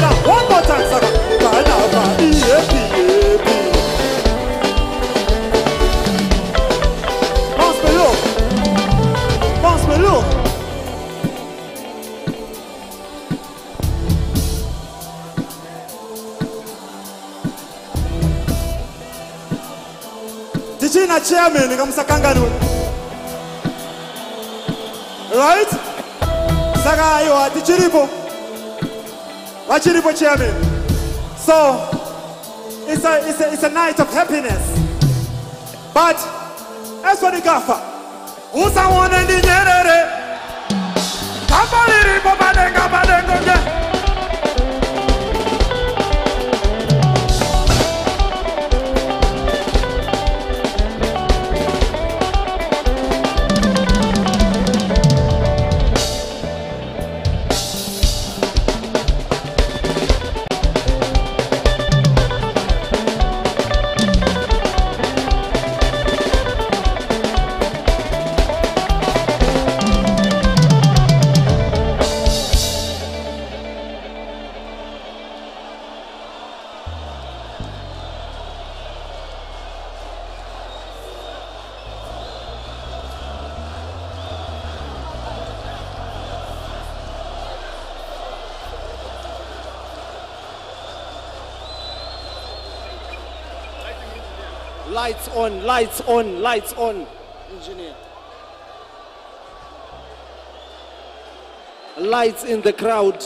ndichina chairman kamusakangano right saka aiwa tichiripo vachiripo chairman so it's a, it's a, it's a night of happiness but eswa ndikafa usaone ndinyerere kamba liripo madenga madengo nge Lights on, lights on, engineer. Lights in the crowd.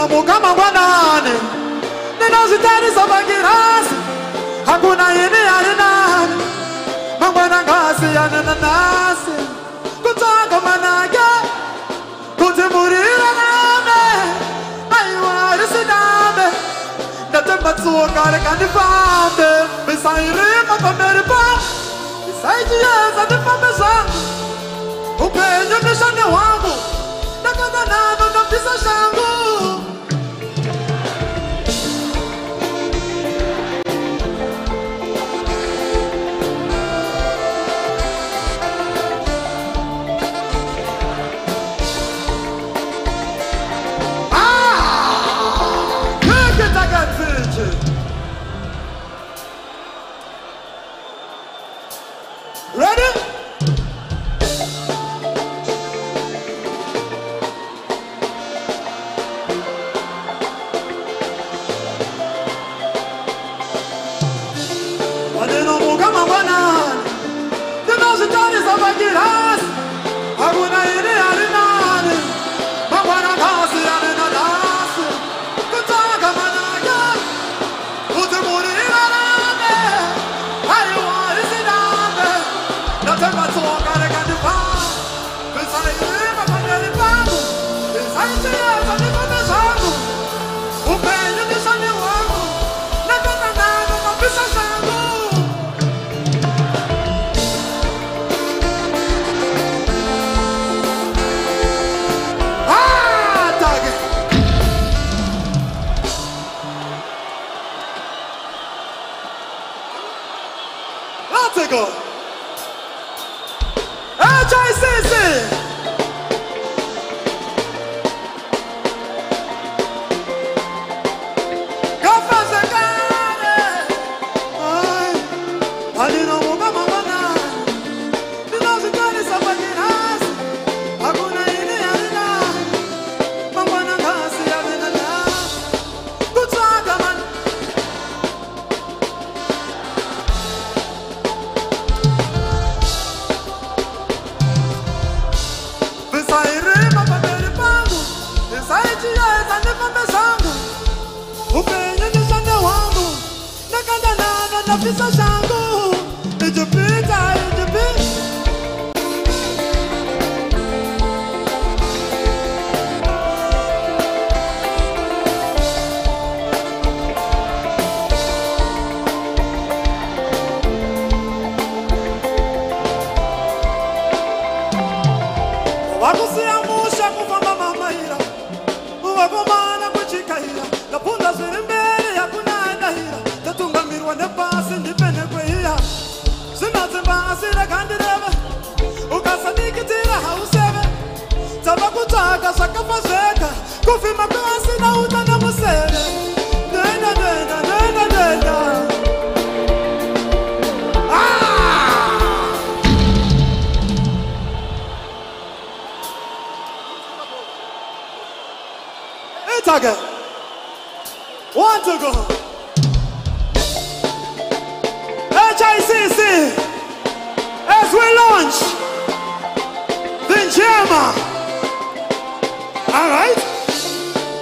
namuka mangwanani nina zviterisa magirasi hakuna yini yarinani mangwana ngasi yanina nasi kutsoka manake kuti murira name aiwa risiname ndatembatsuka rekanifambe misayirima pamberi pa misayiciyeza timfambe zvangu upenyu mishani wangu ndakanda nano ndambisa shangu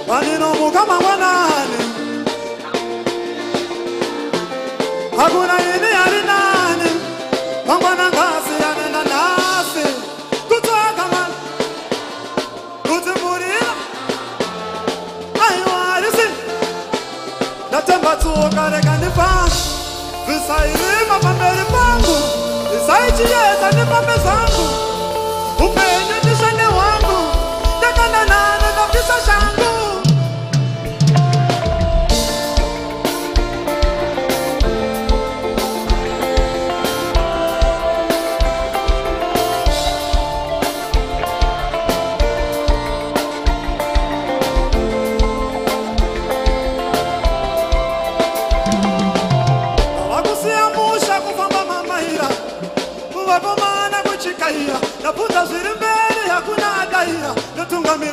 vaninomuka mangwanani akuna yini yari nani mangwana ngasi yani na nasi kutsakaa kuti muria ahiwarisi ndatemba tsuka reka ni pasi visayirima pamberi pangu isayichiyeta ni pambe zangu upeni ni swene wangu ndakananana na visa xangu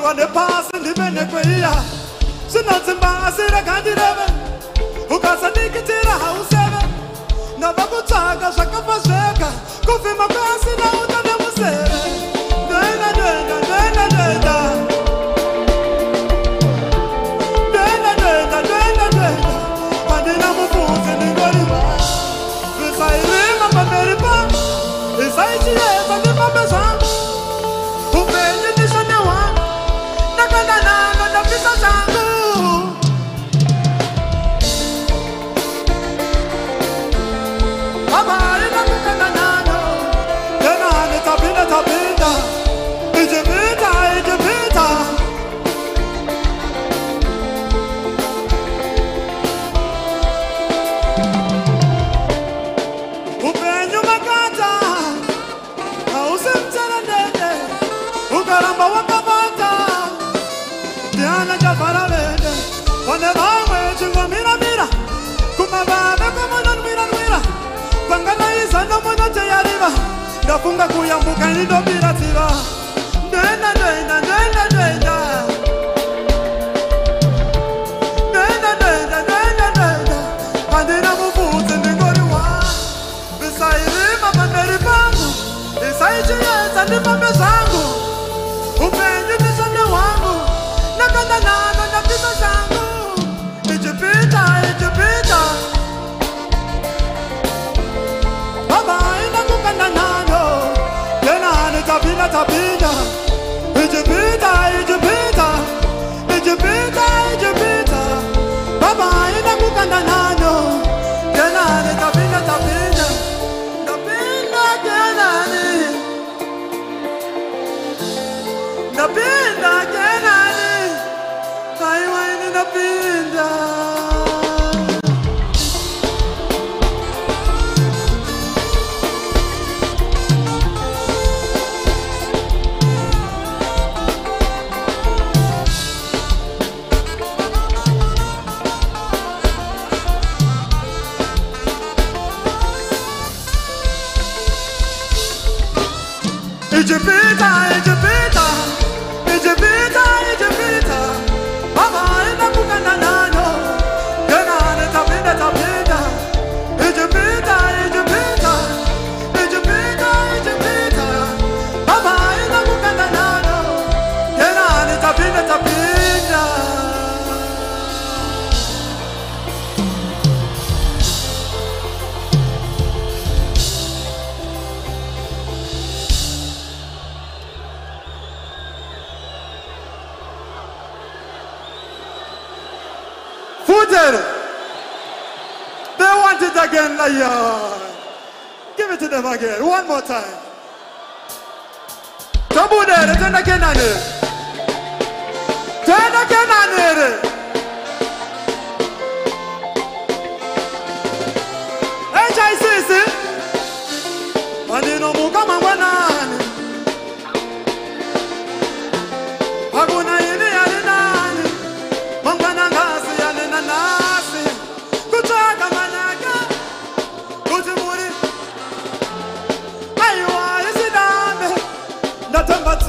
ngoba nephasi ndibe nekweliya sinatsimba asirekhandireve ukasanikitira hawuseve navakutshaka zvakapa zveka kufima kasi ndafunga kuyambuka nindobira tsivaa tabina tabina Ijibita ijibita Ijibita ijibita Baba ina kukanda nanyo Tena ni tabina tabina Tabina tena ni Tabina tena ni Kaiwa ini napinda ay, Give it to them again, one more time. Tabu nere, tena kenane. Tena kenane. HICC.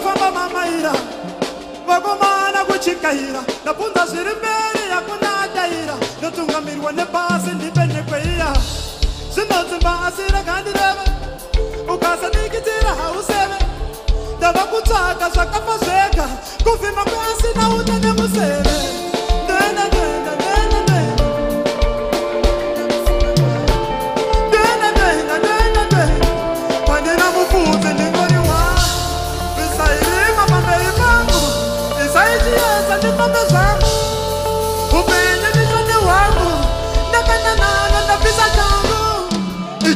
kufamba mamaira vakomana kuchikaira ndapunza zviri mberi yakuna ataira ndotungamirwa nebasi ndipe nekweiya zvinonzi mbasi rekandireve ukasanikitira hauseve ndava kutsvaka zvakafa zvega kuvhima kuasina une nemuseve ndoenda ndoenda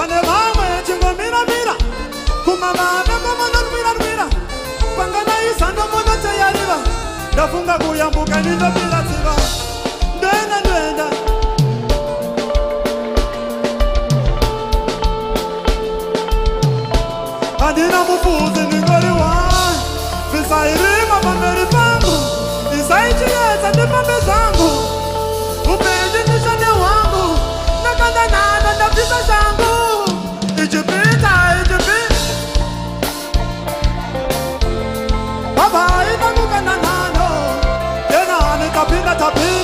pane vamwe tingomiramira kumama vemomonorwirarwira kwanganaisandomonoteyariva ndafunga kuyambuka nindopiratsiva ndoenda ndoenda handina mupfuzi ndingori wa bisairima pamberi pangu isaichiyetsa ndipambe zvangu upendi ndishande hwangu ndakandanana ndabvisa zvangu tá bem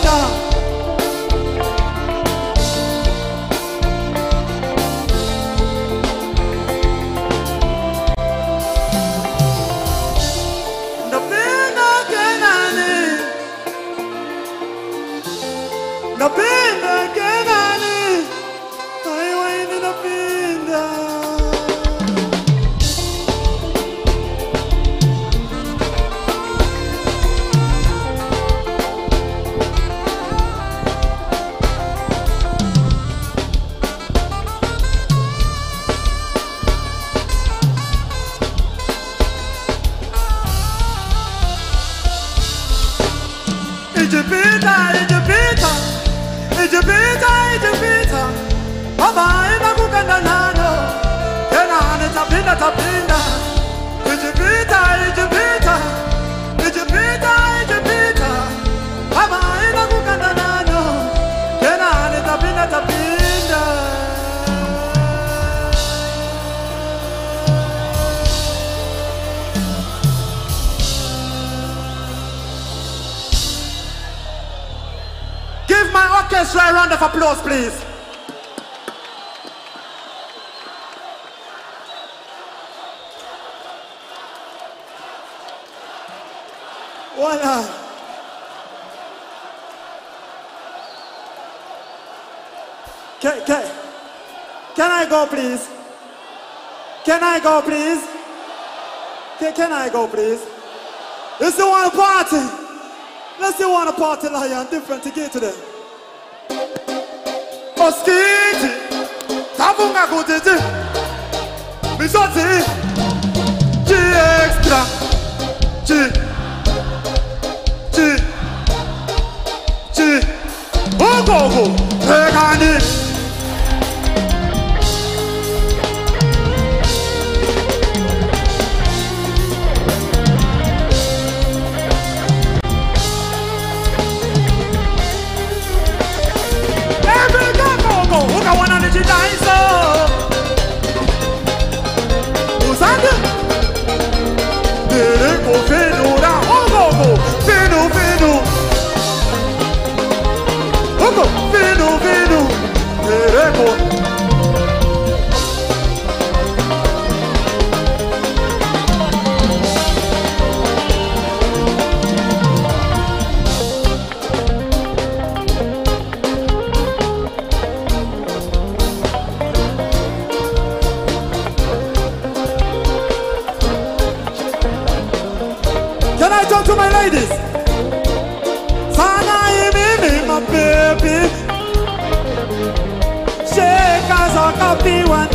orchestra a round of applause, please. Voila. Can, can, can I go, please? Can I go, please? Can, can I go, please? You still want to party? Let's still want to party, lion. Different to get to mosquite Savunga kutiti Misotsi Chi extra Chi Chi Chi Ugogo Rekani Rekani be one.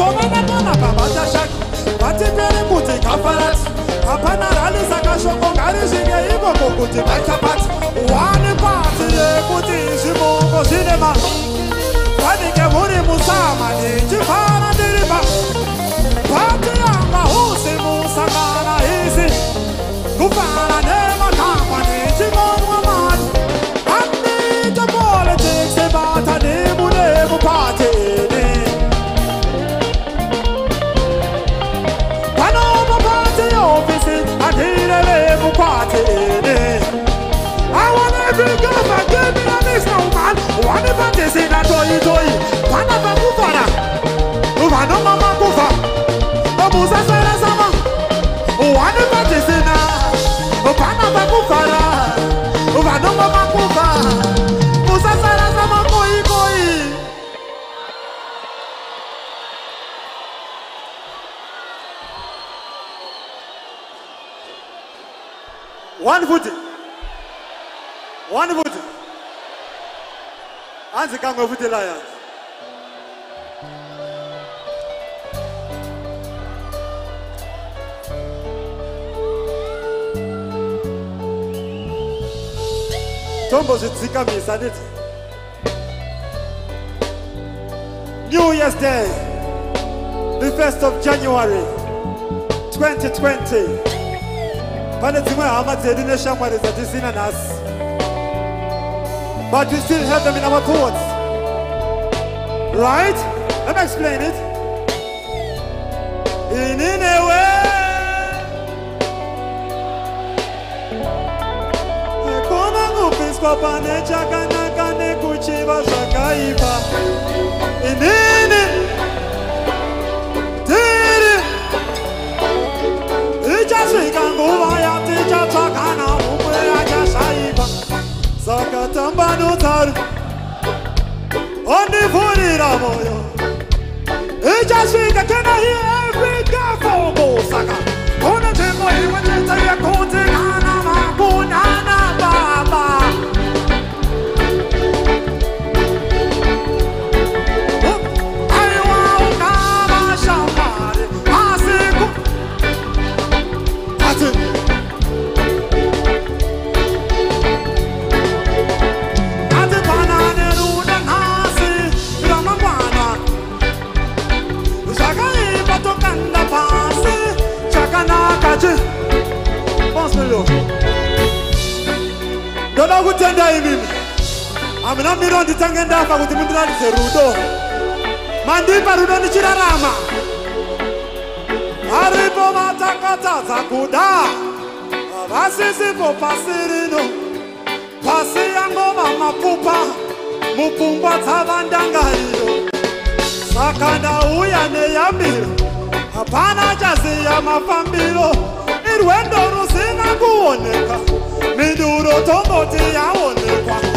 kovanakona pabata shaka vatipere kuti kafarati hapana rali sakashoko ngari zvinge ivoko e kuti vachapati wani kwati yekuti zvimongo zvine mano vanenge vuri musamani hanzi kan'we futi laya tombo swi tshikamisa ni new year's day the first of january 2020 pane dzin'we hama dzedu nexamwari za tisina nhasi But we still have them in our thoughts. Right? Let me explain it. In, in way. In, ሞተር ኦንዲፎሪ ራቦዮ እጃሽ ከተናሂ ኤቪ ጋፎ ቦሳካ ሆነቴሞ ይወጀ ጸየቀ ndiyo ndoda kutendai mimi hamuna miro nditange ndafa kuti mundiratidze rudo mandipa rudo ndichirarama varipo vatakatadza kuda vasisipo pasi rino pasi yangova mapupa mupfungwa dzavandangariro saka ndauya neyambiro hapana chaziya mafambiro irwendoro kú òní kan mi dúró tó mọ̀ tíyàwó nìkan.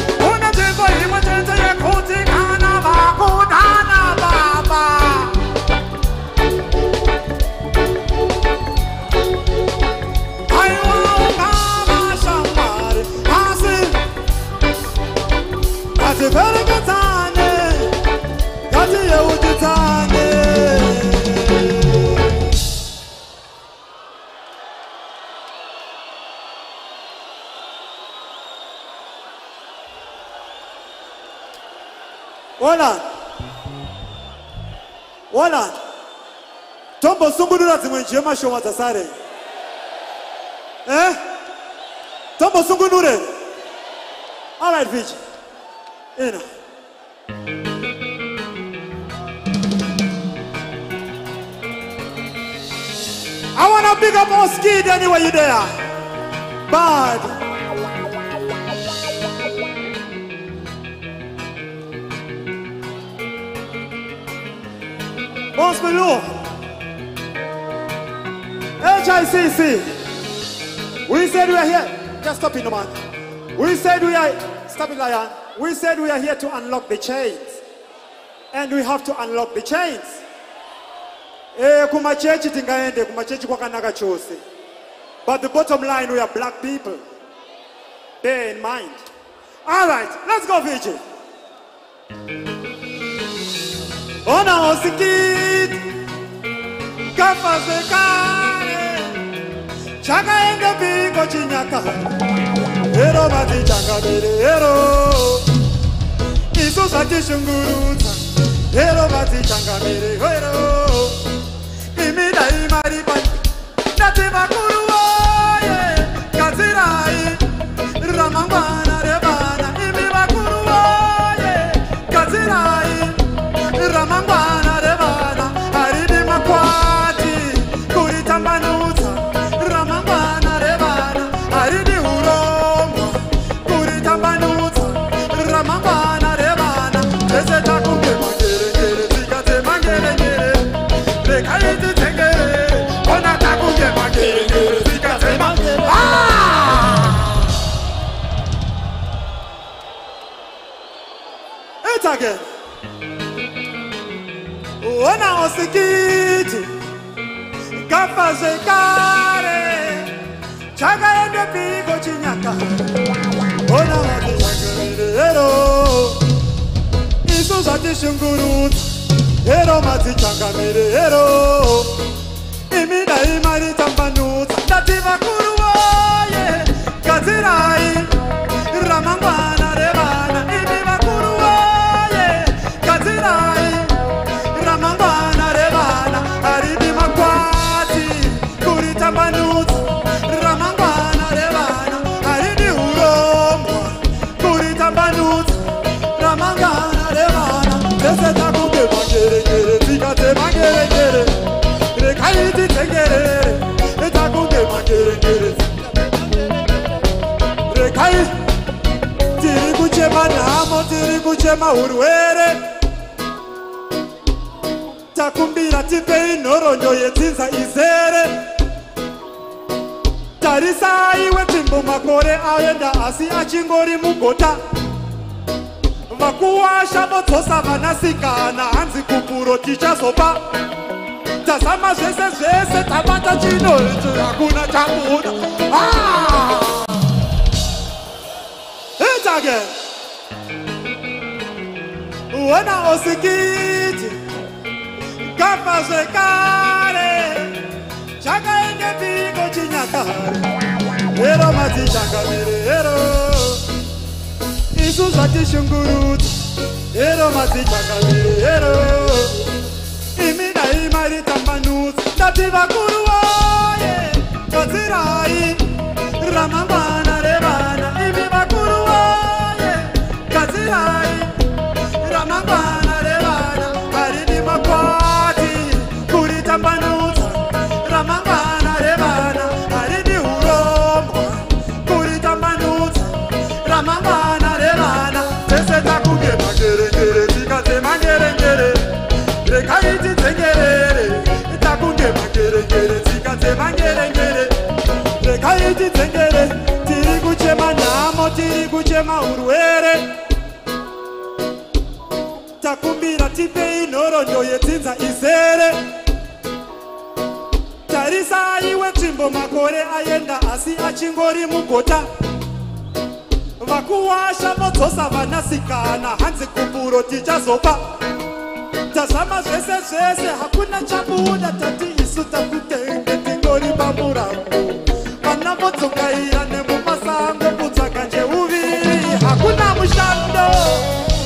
Holland Holland Tombo Sungulu lazima nje masho watasare eh Tombo Sungulu All right Viji ina I wanna big up all skid anywhere you there bad Once below. HICC. We said we are here. Just stop in the man. We said we are. Stop it, Lion. We said we are here to unlock the chains. And we have to unlock the chains. Eh, kumachechi tingaende, kumachechi kwakanaka chose. But the bottom line, we are black people. Bear in mind. All right, let's go, Vijay. bona o se kite ka fase kae jaaka enge piko tinyaka ero matijangabele ero isu sa tisungurutsa ero matijangabele ero imidaimaribai nativakuruwaye kazirai ramangwai se kiti kafaze kare chaka ende pigo chinyaka ona madzangerero isu zati shungurutsa ero madzichangamirero imi dai mari tambanutsa ndati vakuru voye gadzirai ramangwana kuchema urwere takumbira tipei nhoronyo yedzinza izere tarisai wetsvimbo makore aenda asi achingori mugota vakuwa shanodzosa vanasikana hanzi kupuro tichazopa tazama zvese zvese tabata chino icho hakuna chabuda ah! itage hey, wena o sekite ka fase kare jaaka e ke piko tinyakare ero matijakamere ero isu zwa tishungurutsa ero matijakamere ero imi dai mari tambanutsa ndati vakuru waye katsirai ramambana revana imi vakuru waye katsirai ngerengere tikatema ngerengere rekai tidzengere tiri kuchema nhamo tiri kuchema urwere takumbira tipei nhoronyo yedzinza izere tarisa aiwe tsvimbo makore aenda asi achingori mugota vakuwasha modzosa vanasikana hanzi kumburo tichazopa tazama zvese zvese hakuna chabuda tati isu takutenge tingori pamurambo vana vodzokaira nemumasango kutsvaka njeuviri hakuna mushando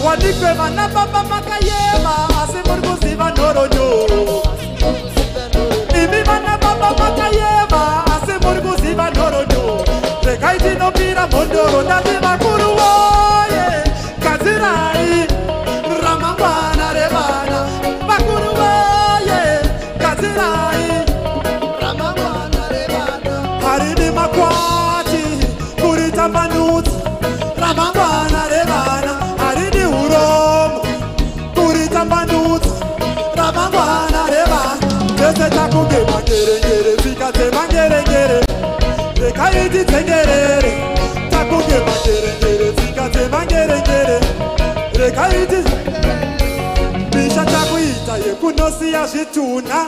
wanikwe vana baba makayema asi muri kuziva nhoronyoro imi vana baba makayema asi muri kuziva nhoronyoro rekai tinopira mhondoro tativako rekaititsengerere takunge manjerenjere tsika dzemanjerenjere rekaiti misha takuita yekunosiya zvitunha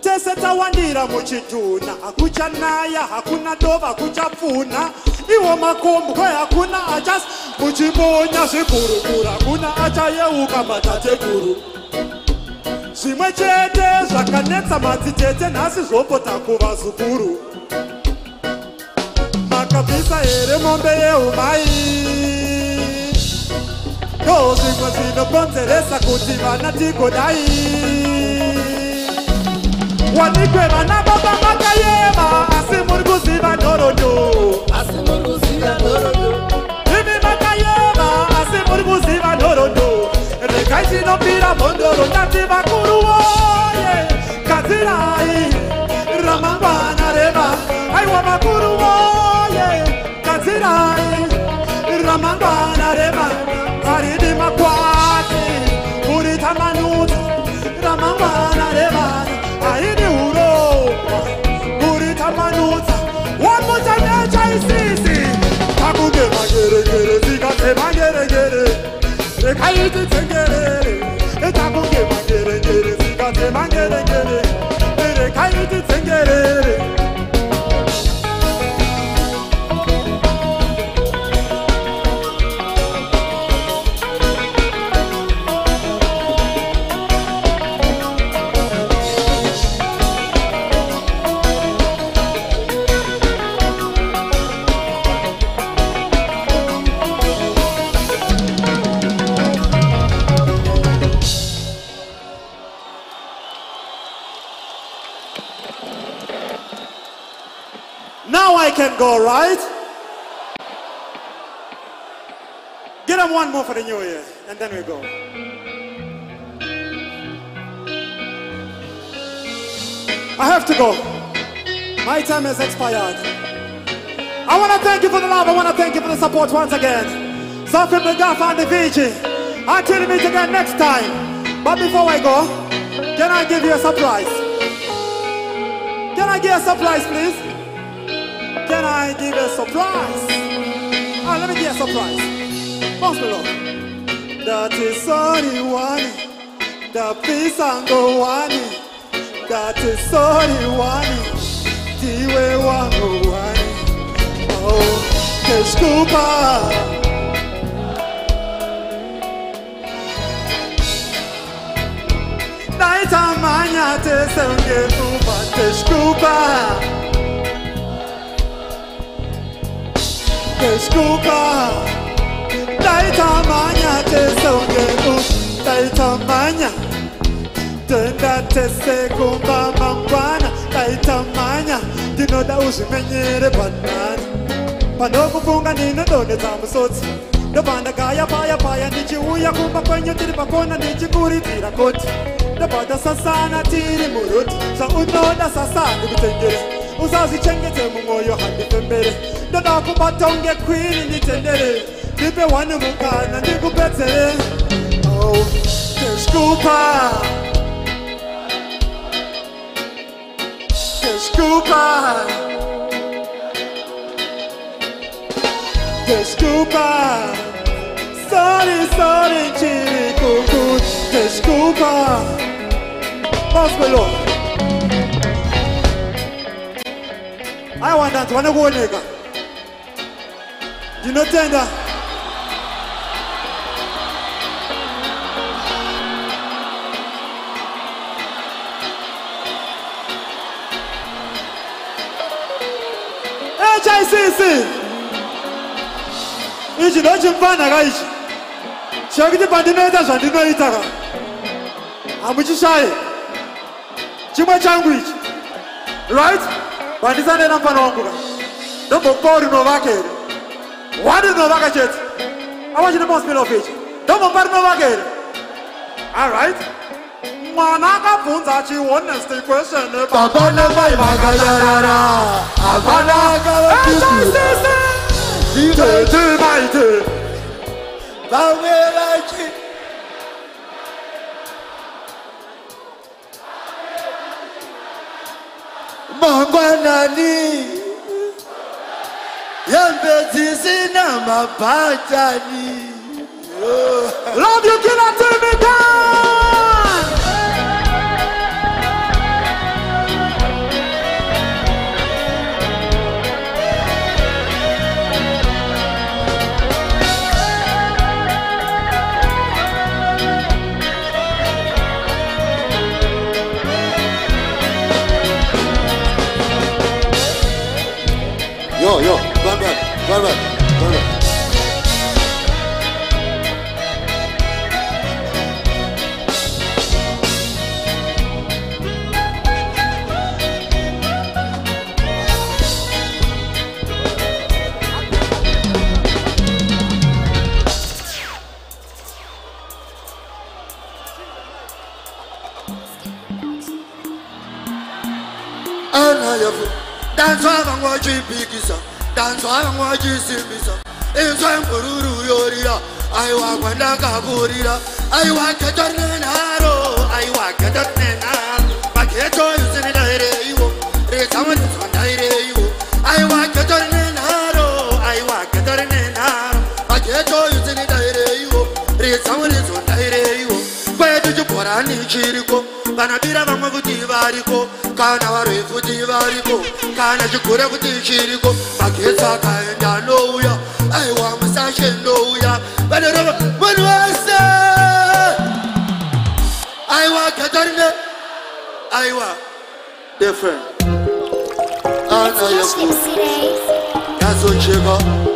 tese tawandira muchitunha hakuchanaya hakuna dova kuchapfunha iwo makombwe hakuna achas muchimonya zvikurukuru hakuna achayeuka matateguru zvimwe chete zvakanetsa madzitete nhasi zvopota kuva zukuru akabisa here mombe yeumai ko zvimwe zvinokonzeresa kuti vana tigodai wanikwe vana baba makayema asi muri kuziva dorodo imi makayema asi muri kuziva dorodo regai tinopira mhondoro ndati vakuruwo kadzirai ramangwana reva aiwa vakuruwo ye kazirai ramangwana revana ari ni makwati uri tamanuta ramangwana revana for the new year, and then we go. I have to go. My time has expired. I want to thank you for the love. I want to thank you for the support once again. Something the and the VG. Until we meet again next time. But before I go, can I give you a surprise? Can I give a surprise, please? Can I give a surprise? Oh, let me give a surprise. Come on, Lord. That is only one. The peace and the one. That is only one. The way one go one. Oh, the scooper. Night and morning, the sun gets up, the scooper. The scooper taitamanya tesongeku taitamanya tenda tesekumba mangwana taitamanya ndinoda uzvimenyere panani panokufunga ndinodonetsa musotsi ndobandagaya paya paya ndichiuya kumba kwenyu tiri pakona ndichikuridzira koti ndobata sasana tiri muruti zvaunoda sasani kutengere usazvichengete mumwoyo handifembere ndoda kubatonge kwiri nditenderere ndipe one mukana ndikupedzere teskupa oh, teskupa teskupa sori sori chiri kuku teskupa paspelo aiwa ndanzwa nekuoneka ndinotenda you know, sisi ichi ndochimfana ka ichi chekuti pandinoita zvandinoita ka hamuchishayi chimwe changu ichi right pandisandaina mufana wangu ka ndombopowa rinovaka here wadi rinovaka chete apo chine pospil of ichi ndombopa rinovaka here all right Mwana kafunza chione stikweshene Kakona mai magayarara Akona kawa kisu Ite te maite Bawe laiki Mangwanani Yembe tisina mapatani Love you, Kina Timmy, down! danzwa vangu vachipikisa danzwa vangu vachisimbisa inzwe mbururu yoriya aiwa kwandakakurira aiwa keto rinenharo aiwa keto rinenharo maketo yusinidaireiwo rezamuizwandaireiwo aiwa keto rinenharo aiwa keto rinenharo maketo yusinidaireiwo rezamurizondaireiwo kwetu chibhorani chiriko kana bira vamwe kuti variko kana varoi kuti variko kana chigure kuti chiriko magetsa akaenda nouya aiwa musashe nouya vanorova munhu wese aiwa geta rine aiwa defen ana yazocheka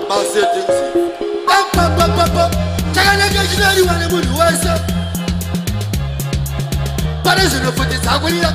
masetinzi akwakwakwakwa takanakechinariwa nemunhu wese pane zvinofuti dzakurira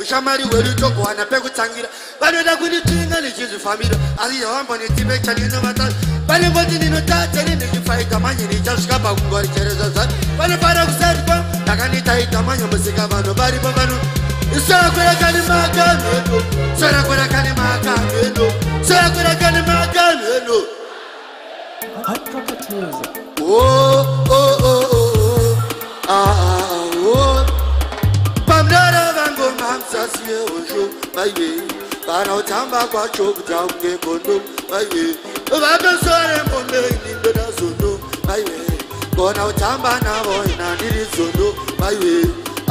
ushamari hwedu togowana pekutsangira vanoda kunitinga nechizvifambira asi zvavambonitimechaninovatai pane mbodzi ndinotadza nendichifaita manyericha svika pakungwarichereza zvati vanofanira kusatwa ndakanditaita manyamusika vanhu varipo vano isakura kane maakanhu edu sorakura kane maakanhu edu sorakura kane maakanhu edu oh, oh, oh, ah, ah, ah, pamdara vangoma muzasi yehosho vaye vanautamba kwacho kutaunge gondo vaye vakazare mumeni ndoda zondo aiwe bona utamba navo inandiri zondo aiwe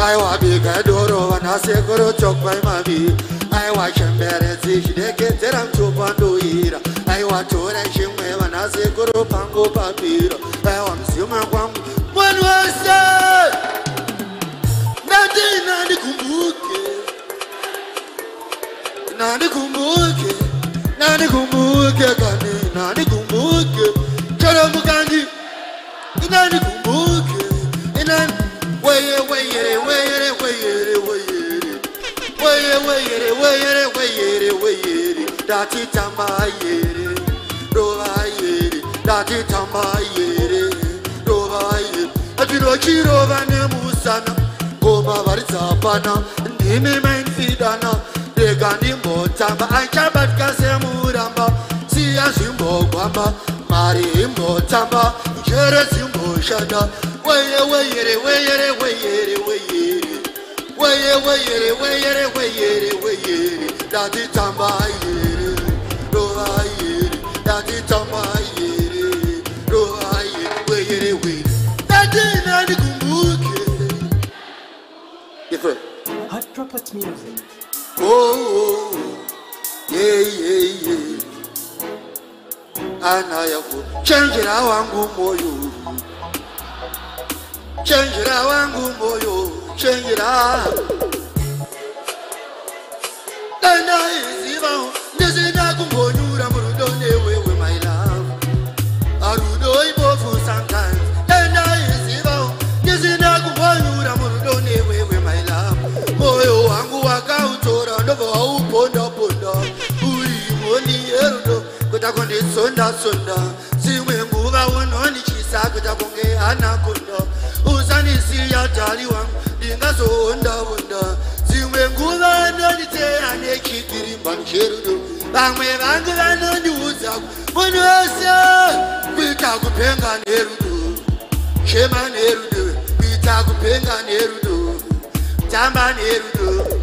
aiwa bikadoro vanasekoro chokwai mami aiwa chemberedzi chidekedzera mtopandoira aiwa tora chimwe vanasekoro pango papira aiwa mzima kwangu mwani wese nati nandikumbuke nandikumbuke nani kumbuke kani nani kumbuke chalo mukanji nani kumbuke nani weye weye weye weye weye weye weye weye weye weye weye weye dati tamba yere rova yere dati tamba yere rova yere atiro chirova nemusana goma varitsapana ndimi mainfidana kubeka ndimbotamba aichabatika semuramba siya zvimbogwamba mari imbotamba njere dzimboshanda weye weyere weyere weyere weyere weye weyere weyere weyere weyere ndatitamba yere rova yere ndatitamba yere rova yere weyere weyere ndatiinandikumbuke ife Drop it music. Oh, oh, yeah, yeah, yeah. I yako change it. I na wangu you change it. I na wangu you change na. Nana it nizina. ndakaaubondabonda uimoni yerudo kuta kundisondasonda zimwe nguva unonichisa kuta kunge hana konda usanisiya tali wangu ndingazoondaonda zimwe nguva anonitera nechigirimbani cherudo vamwe vangu vanondiudza munose kuita kupenga nerudo chema nerudo kuita kupenga nerudo tamba nerudo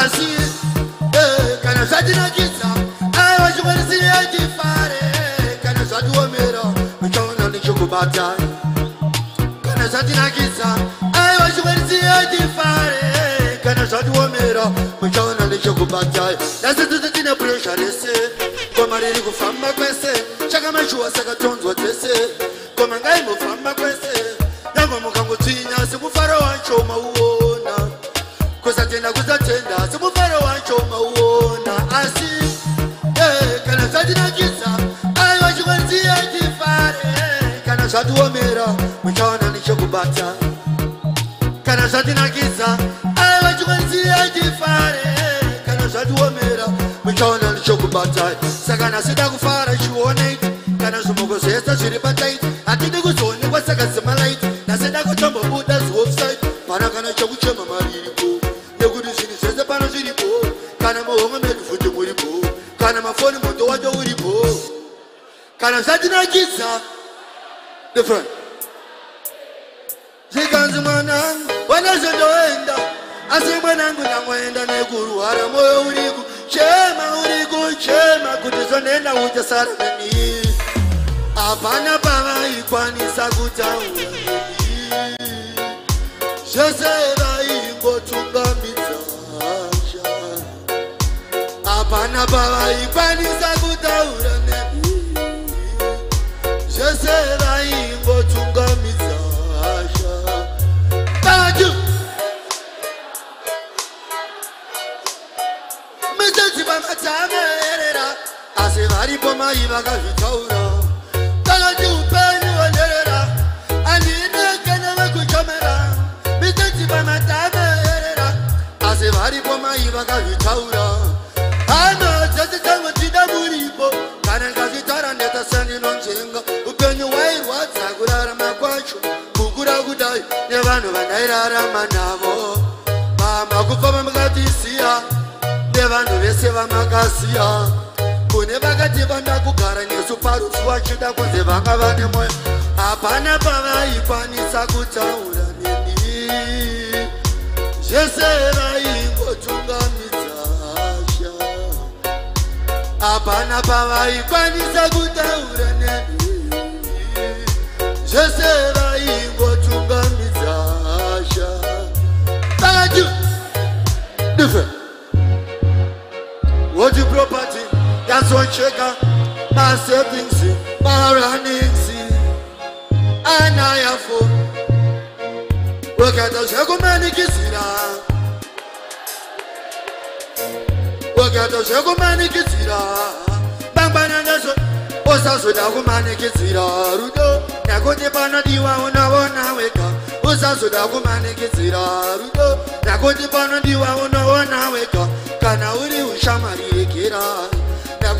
pasi eh, kana zvatinakidza vachikwanisi eh, yatifare kana zvatiomera uchaona nechokubata kana zvatinakidza vachikwanisi eh, yatifare kana zvatiomera uchaona nechokubatai nasitutu tine puresha rese komariri kufamba kwese chakamachiwa sakatonzwa dzese komangaimo zatiomera muchaona nechekubata kana zvatinakidza aiwa chikwanziro chifare kana zvatiomera muchaona nechekubata saka nasida kufara chionaiti kana zvimoko zvese zviri pataiti hatidi kuzoonekwa saka zimalaiti nasida kutombobuda zwebsite pana kana chekuchema mariripo nekuti zvinhu zvese pano zviripo kana muhomo medu futi muripo kana mafoni mudo wacho uripo kana zvatinakidza zvikanzimwanangu wane zvondoenda asi mwanangu nyamwoenda nekurwara mwoyo uri kuchema uri kuchema kuti zvonenda uchasara nani hapana pavaikwanisa kutaura zvose vaingotungamidza hasha hapana pavaikwanisa kutaura mai vakazvitaura kakati upenyu hwenderera andinekene vekuchomera mitetipamatame erera asi varipo mai vakazvitaura hama dzese dzangu dzida muripo kana ndikazvitaura ndetasandinonzenga upenyu hwairwadza kurarama kwacho kukura kudai nevanhu vandairarama navo mama kufamba makatisiya nevanhu vese vamakasiya kare vakati vanda kugara nesu parusu vachida kunze vanga vane moyo hapana pavaikwanisa kutaura nei zvese vaingotungamidza hasha hapana pavaikwanisa kutaura nei zvese vaingotungamidza hasha vakati dife woti propati ndazojeka ma-savings ma-runnings anayafo wegata zvekumanikizira wegata zvekumanikizira bangwana ndazo usazoda kumanikizira rudo nakuti panodiwa unoona wega usazoda kumanikizira rudo nakuti panodiwa unoona wega kana uri ushamari yegerai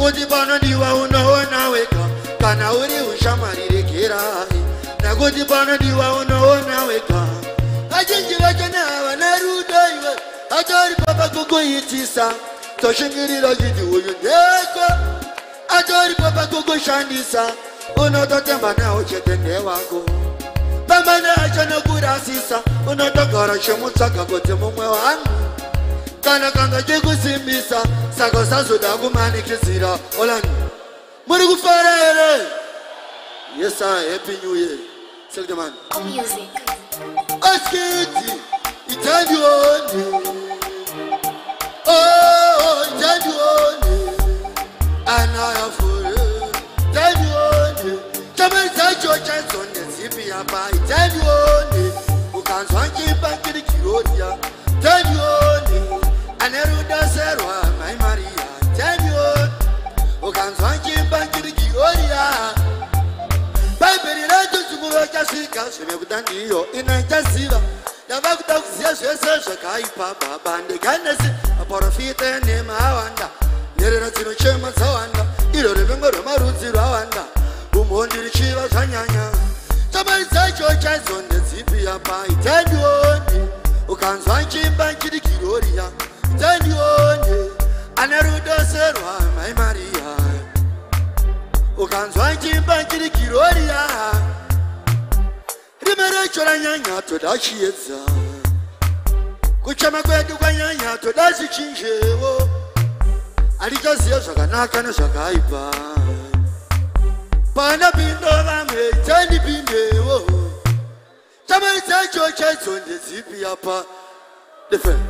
nekuti panodiwa unoona wega kana uri ushamari regerai nekuti panodiwa unoona wega vazhinji vachona havana rudo iwe atori papa kukuitisa toshingirira chiti uyu ndeko atori papa kukushandisa unototemba nawo chetende wako pamana achonokurasisa unotogara chemutsaga kuti mumwe wangu kana kanga chekusimbisa saka usazoda kumanikizira olan muri kufara here yes a happy new year selgeman askiti itandione Tell you, ukanzwa nchipa kiri kirodia. Tell you ane rudo serwa mai mariya tenyo ukanzwa njimba njiri jioria bhaibheri racho chikuro chasvika zvemekuta ndiyo inaichaziva ndava kuda kuziya zvese zvakaipa baba ndeganesi maprofita enemaawanda nyerera dzinochema dzawanda iro revengo rwemarudzi rwawanda umhondi richiva zvanyanya tsamari dzacho chaizonde dzipiyapai tenyoni ukanzwa njimba njiri jioria ukanzwa chimba chiri kiroriya rime rechora nyanya toda chiedza kuchema kwedu kwanyanya toda chichinjewo alichaziya zvakanaka nezvakaipa panopindo vamwe tandipindewo tamaidza chocha idzo ndedzipi yapa defend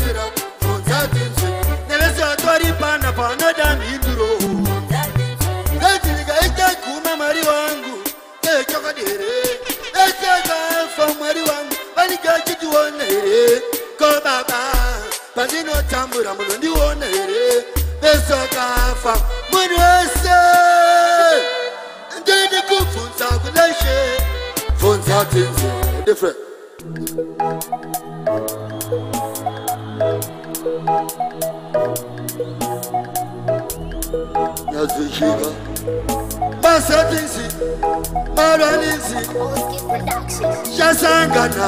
munondiona here ko baba pandinotambura munondiona here vezvakafa munhu wese ndini kubvunza kune she bvunza dzinzedefe nyazvishiva masatinzi malwaninzi shasangana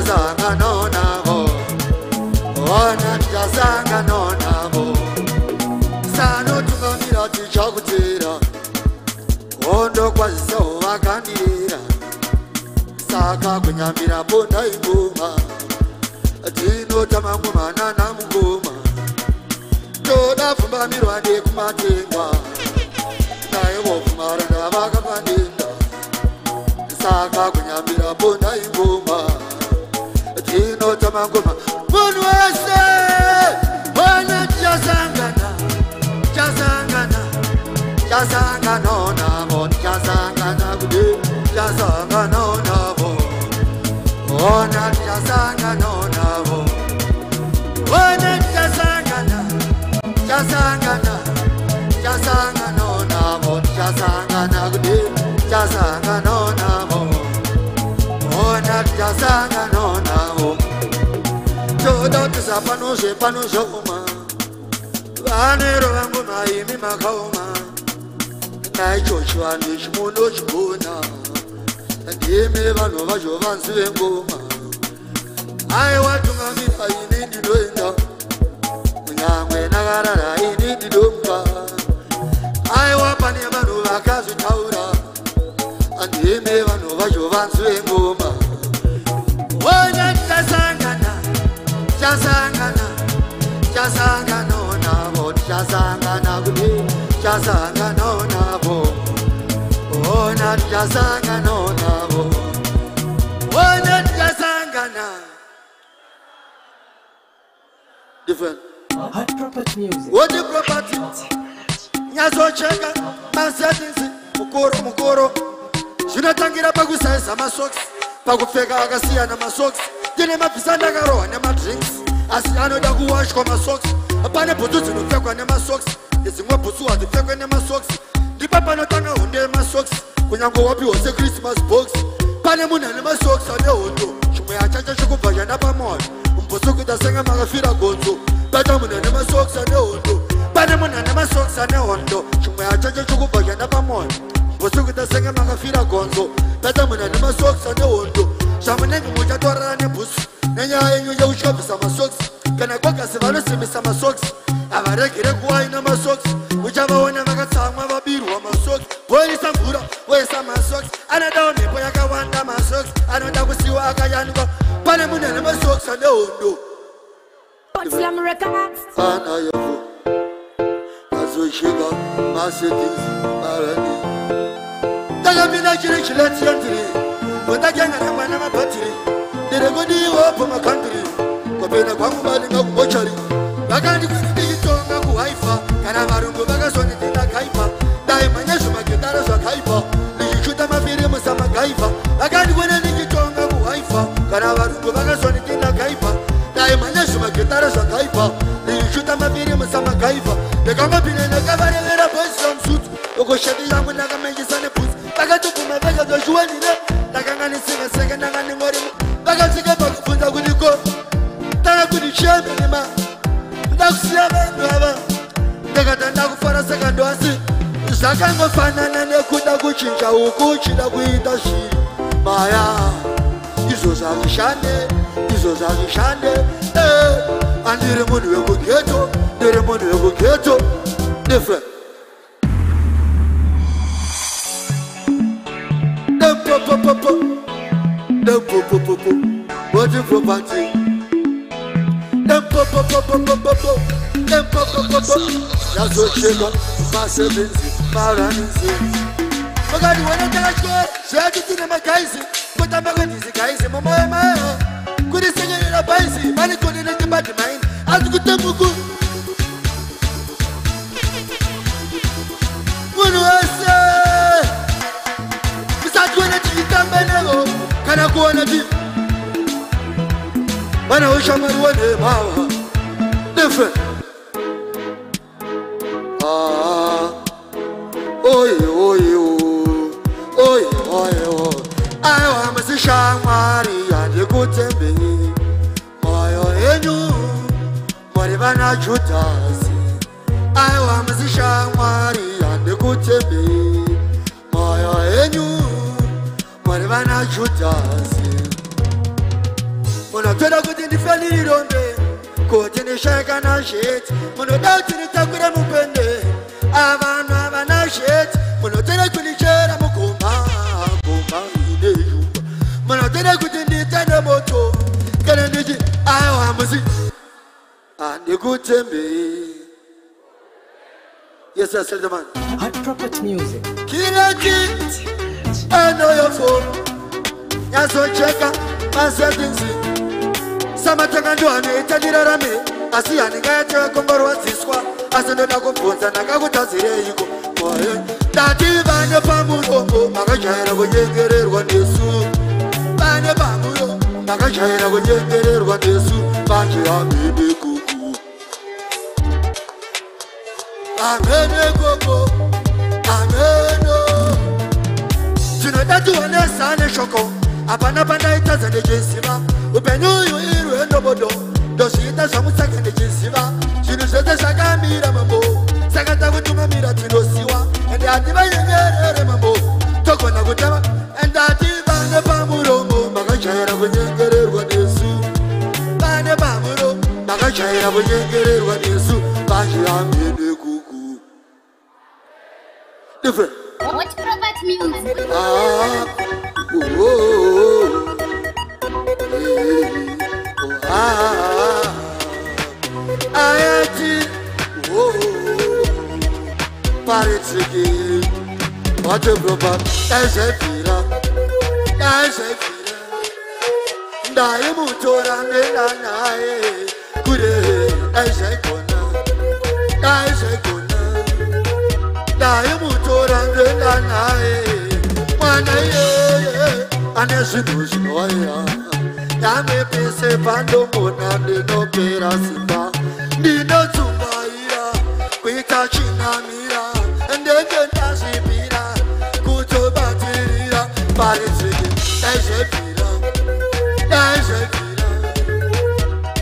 ndazanga nonabo wona ndazanga nonabo sanotungamira tichakutera wondokwazisawo vakandira saka kunyambira pondaiguma tinotamamwe manana muguma toda pfumbamirwa ndekumatengwa naivo pfumaranda vakapandinda saka kunyambira Bonne nuit pano zvauma vanero vangu maimi makaoma naichocho vanhu chimundo chigona ndime vanhu vazvo vanzi vengoma aiwa tungamira ini ndinoenda kunyange nakarara ini ndinomba aiwa pane vanhu vakazvitaura ndime vanhu vazvo vanzi vengoma onya tasangana tasangana chasanganonavo tichasangana kuti chasanganonavo ona tichasanganonavo ona tichasangana woti propati nyatsocheka masetinsi mukoro mukoro zvinotangira pakusaiza masoks pakupfeka akasiyana masoks tine mabvisandakarohwa nemadrinks asi anoda kuwashwa masoks pane bhutsu dzinopfekwa nemasoks dzimwe bhutsu hadzipfekwe nemasoks ndipa panotanga hondo yemasoks kunyange wapiwa secristmas box pane munhu ane masoks ane hondo chimwe achacha chokubva chandapamwari mbutsu kuita senge makafira gonzo bata munhu ane masoks ane hondo pane munhu ane masoks ane hondo chimwe achacha chokubva chandapamwari mbutsu kuita senge makafira gonzo bata munhu ane masoks ane hondo zvamunenge muchatwarana nebhusu nenyaya yenyu yeuchovhisa masoks kana kogasi vanosimisa masoks havaregere kuwaina masoks uchavaona vakatsamwa vabirwa masoks voisa mvura voisa masoks anodawo mhepo yakawanda masoks anoda kusiwa akayanwa pane munhu ane masoks ane hondo takamina chiri chiletiendirii vatatyangaramwanamabhatiri ndirengodiwa pamakandiri kwapena kwangu valinga kubochari vakandikuri ndiitonga kuhaifa kana varungu vakazonidina kaipa dai mhanya zvimagedara zvakaipa ndichichuta mabiri musamagaipa vakandikuri ndichitonga kuhaifa kana varungu vakazonidina kaipa dai mhanya zvimagedara zvakaipa ndichichuta mabiri musamagaipa ndakangopinda ndakavarevera boisi vamusutu vokoshedi yangu ndakamenjisa nepo vakatibvuma vakazwa nine ndakanga ndisingasenge ndanga ndingorimo vakasvika pakubvunza kuti ko ndanga kuti chemenima ndakusiya vanhu ava ndakata ndakufara saka ndoasi zvakangofanana nekuda kuchinja uku uchida kuita zvinhu maya izvo zvazvishande izvo zvazvishande handiri eh, munhu wekugeto ndiri munhu wekugeto different po po po po Dem po po po po Body property Dem po po po po po po po Dem po po po po Ya zo che ba Ba se benzi Ba ra ni zi Maga di wana tera che Che a di tine ma kaisi Kota me re dizi kaisi Mo mo e ma e Kuri se nye nye ba isi Mani koni ne te ba di ma ini A zi kute muku Munu ase vana kuona ti vana veshamwari ah, wanhemava nefe shamwari andikutembe mwoyo yenyu muri vana judhasi aiwa musi shamwari andikutembei vana judhasi munotoda kuti ndifanirirombe kuti ndishayikana zvete munoda kuti nditakure mupende avanhu havana zvete munotoda kunichera mugoma goma ine yumba munotoda kuti nditende moto kana ndichi awa musi handikutembei yesu asiritamani kirakiti enoyofuna yazojeka mazedinzin samatanga ndiwane itandirarame asi yaningayatea kumborwadziswa asi ndoda kubvunza ndakakutazireiko oye ndati vane pamurongo makajaira kunyengererwa nesu vane pamuro makajaira kunyengererwa nesu vanjeamene kuku amene koko amene ndoda tionesane shoko hapana pandaitadza ndichiziva upenyu uyu irwendobodo ndozviita zvamusaka ndichiziva zvinhu zvese zvakamira mambo saka takutungamira tinosiwa ende hativanyengerere mambo togona kutama ende hati vane pamurongo makajaira kunyengererwa nesu vane pamurongo makajaira kunyengererwa nesu vazvihambe nekuku ndifeo music. Ah, oh, oh, oh, oh ah, ah, oh, paritiki, wajo bloba, ẹsẹ̀ fira, ẹsẹ̀ fira, ndaye mutora nena naye, kure ẹsẹ̀ kona, ẹsẹ̀ kona. dai mutora ndoenda naye mwana iyeye ane zvinhu zvinovaya nyange pese pandomona ndinopera simba ndinotsumbaira kuita chinamira ndenge ndazvipira kutobatirira pari zvii daizvepira daizvepira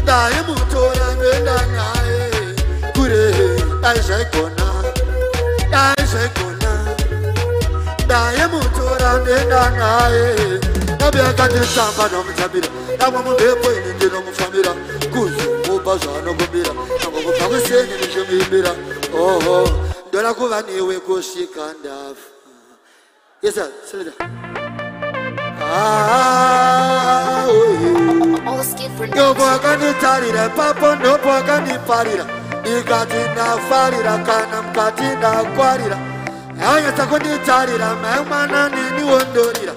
dai mutora ndoenda naye kure daizvaigona dai zvegona daye mutorande danaye dabe akatisamba nomutambira dame mumhepo inenge nomufambira kuzomupa zvaanokumbira nangokubva kuseni nechimuimbira oho ndora kuva newe kusvika ndafu yesa sea ndopo akanditarira papo ndopo akandiparira ndikati ndafarira kana mukati ndakwarira hanyatsa kunditarira mai mwana ndiniwondorira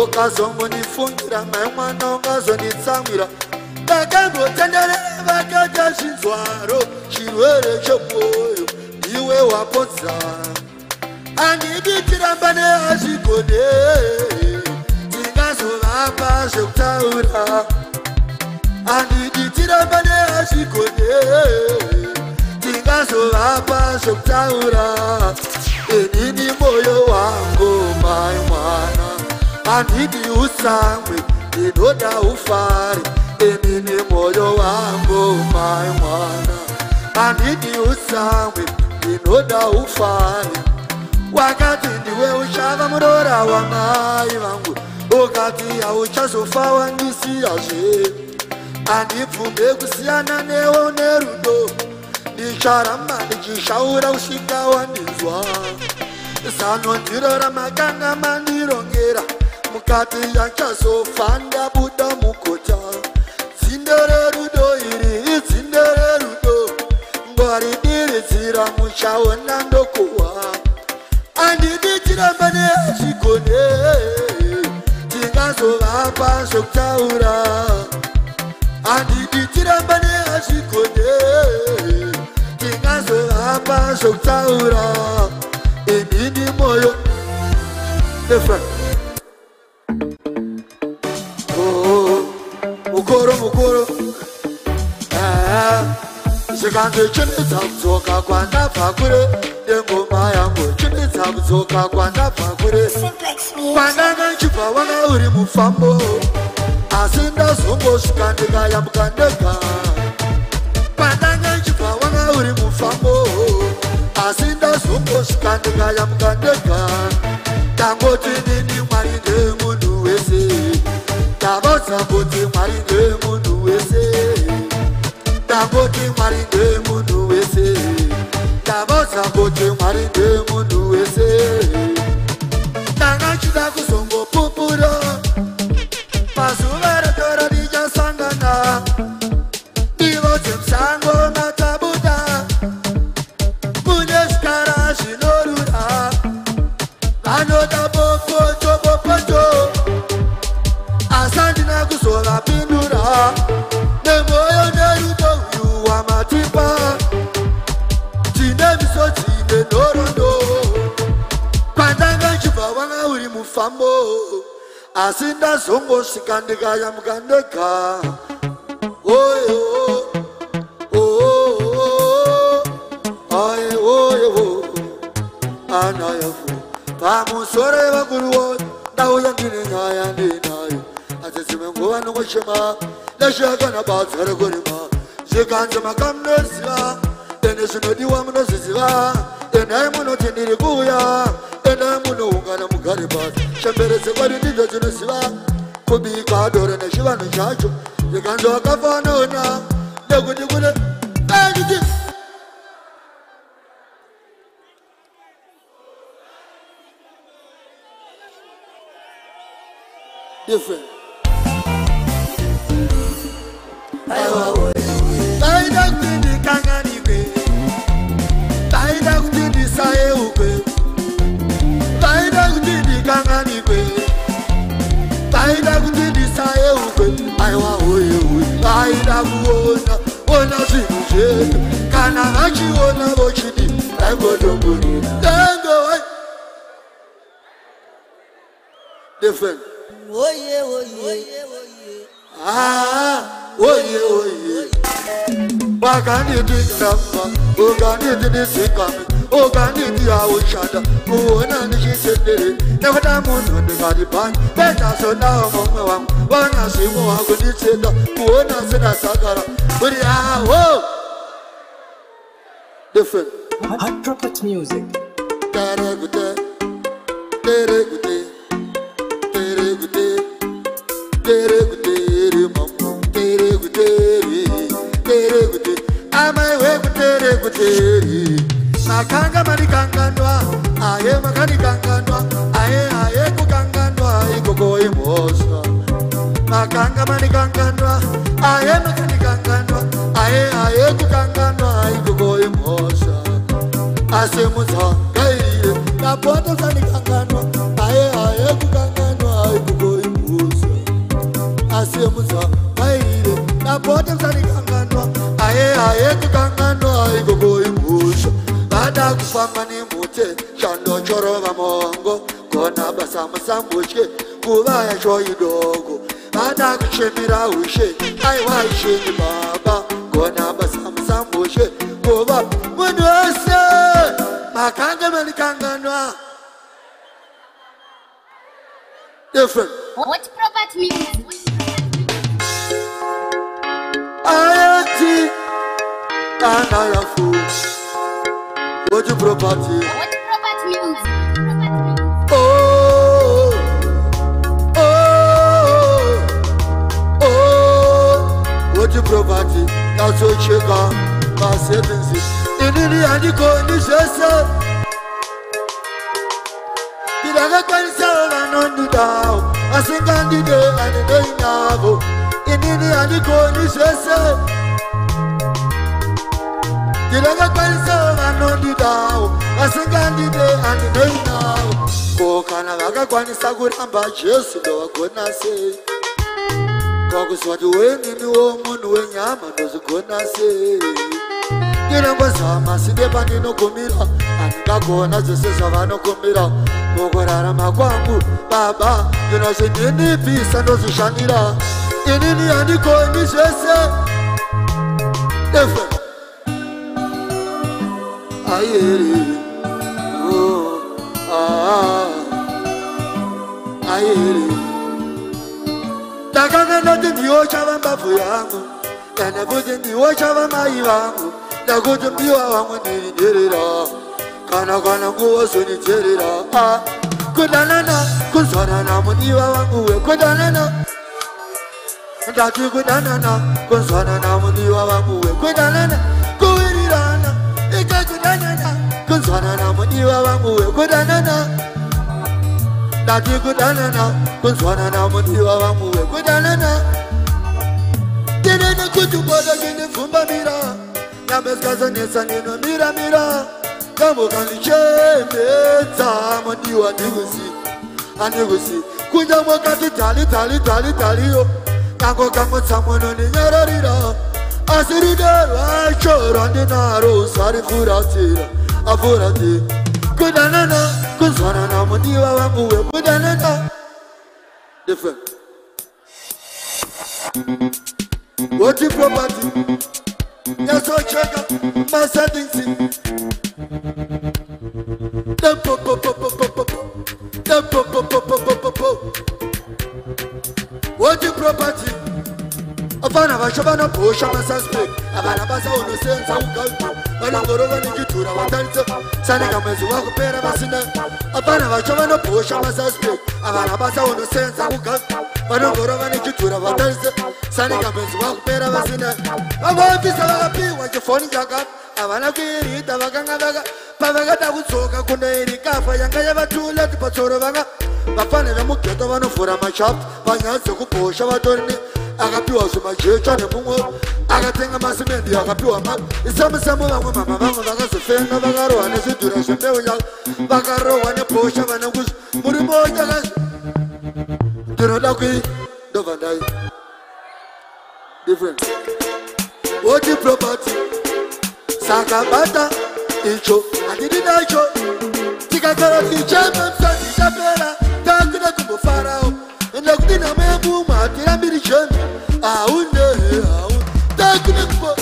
ukazombonifungira mai mwana ungazonditsamwira ndakambotenderere vakaita zvinzwaro chirwere chomwoyo ndiwe wapodza andidi tiramba nehazvigode tingazovamba zvekutaura andidi tiramba nehazvigode ndingazovapa zvokutaura inini moyo wangu mai mwana handidi usamwe ndinoda ufare inini moyo wangu mai mwana handidi usamwe ndinoda ufare wakati ndiwe uchava murora wamai vangu ukati hauchazofa wandisiyazve handibvumbe kusiyana newo nerudo ndicharamba ndichishaura usingawandizwa zano ndiro ramakanga mandirongera mukati yachazofa ndabuda mukota dzindo rerudo iri idzindo rerudo ngwaridiridzira muchaona ndokuwa andidi chiramba neachigone tingazovapa zvokutaura andidi chiramba neachigone zvekutaura inini mwoyo oh, mukoro mukoro ah, zvikange chinidza kudzoka kwandabva kure nengoma yangu chinidza kudzoka kwandabva kure kwandanga chibva wanga uri mufambo asi ndazongosvika ndikayambuka ndega kwandanga chibva wanga uri mufambo oh, oh asi ndazokosvika ndikayamuka ndega ndangoti nini mwari ndemunhu wese ndavaudza kuti mwari ndemunhu wese ndangoti mwari ndemunhu wese ndavaudza kuti mwari ndemunhu wese ndanga chida ku mufambo asi ndazongosvika ndikayambuka ndega pamusore vakuruwo ndauya ndine nyaya ndinayo asi dzimwe nguva nokuchema ndashiyakana badza rekurima zvikanzi makamunoziva ende zvinodiwa munozviziva endai e munoti ndiri kuuya endai e munoungana mugare pasi chembere dzekwadi ndidzo dzinoziva kubika dore nechivanhu chacho ndikanzi wakafa wanoona nekuti kune e Different. I want vaida kuona ona zvinhu zvedu kana vachiona vochidi vaigodoburiaoyeoye ah, wakanditinamba ukanditidisikame okanitiyawushada uwona ndichisendele nekutamuntu ndingalibhani bendasonawo momwe wam wangazimo wakunditsenda uwona sinasakala uri aho Yeah makanga manikanganwa aye makanikanganwa aye aye kukanganwa igogoi mhosva makanga manikanganwa aye makanikanganwa aye aye kukanganwa igogoi mhosva ase mutsanga iye ndapota sanikanganwa aye aye kukanganwa igogoi mhosva ase mutsanga iye ndapota sanikanganwa aye aye kukanganwa igogoi mhosva ndoda kufamba nemhutse chandochorova mongo kona basa musambutye kuva yacho idogo vada kuchemira ushe aiwa ishini baba kona basa musambutye kuva munhu wese makanga melikanganwa aya ti kana yafuti Moji property. Moji property music. Moji oh, oh, oh, property, that's what you got. My savings. Inini andiko nishese. Bidaga kanisa ona nondi dao. Asingandi de ane de ani ko ni jese. ndinovakwanisawo vanondidawo vasingandide andinoinawo ko kana vakakwanisa kuramba jesu ndovagona sei kwakuzwa ti weninniwo munhu wenyama ndozigona sei ndinongozama sinde pandinogumira andingagona zvese zvavanogumira mukurarama kwangu baba ndinozvi ndinibvisa ndozvishandira inini handikoni zvese efe Oh, ah, ah. ndakanga ndati ndiwo chava mbabvu yangu kana kuti ndiwo chava mai vangu ndakuti mbiwa vamwe ndirinderera kana kana nguva zonicerera ah, kudanana kuzwanana muniva vangu wekudanana ndati kudanana kuzwanana muniva vangu wekudanana mudiwa vangu wekudanana ndati kudanana kunzwanana mudiwa vangu wekudanana tinene kutubodo tinifumbamira nyambeskazanesa ninomiramira kamboka ndichembedza mudiwa ndikusi andikusi kunja mokati dali dali dali daliyo kango kamotsamono ninyararira asi rude rwacho rwandinaro usarikurasira afurati kudanana kusanana mudiwa wanguwe mudanana different woti property po. What you property vana vacho vanobhosha masuspect avana vasaunosenza ugando vanongorova nechidhura vatarise sanika mazuva kupera vasina vana vacho vanobhosha masuspect avana vasaunosenza ugando vanongorova nechidhura vatarise sanika mazuva kupera vasina vavaofisa vakapiwa chifoni chaka havana kuirita vakanga vaka pavakada kudzoka kunairi kafa yanga yavatuleti patsoro vanga vapfane vemugeto vanovhura machapa panyaya dzekubhosha vatorini akapiwa zvemajecha nemumwe akatenga masimendi akapiwa ma isamusamo vamwe mama vamwe vakazofenga vakarohwa nezvidhura zvembeu yao vakarohwa nebosha vane kuzvi muri mota kazvi ndinoda kui ndobva ndai different wodiplomati saka bata icho handidi nacho tikakara tichema msadisapera takuda kumbofarawo ndakudi na mebu matira mbiri shoni aunde aunde takune kubo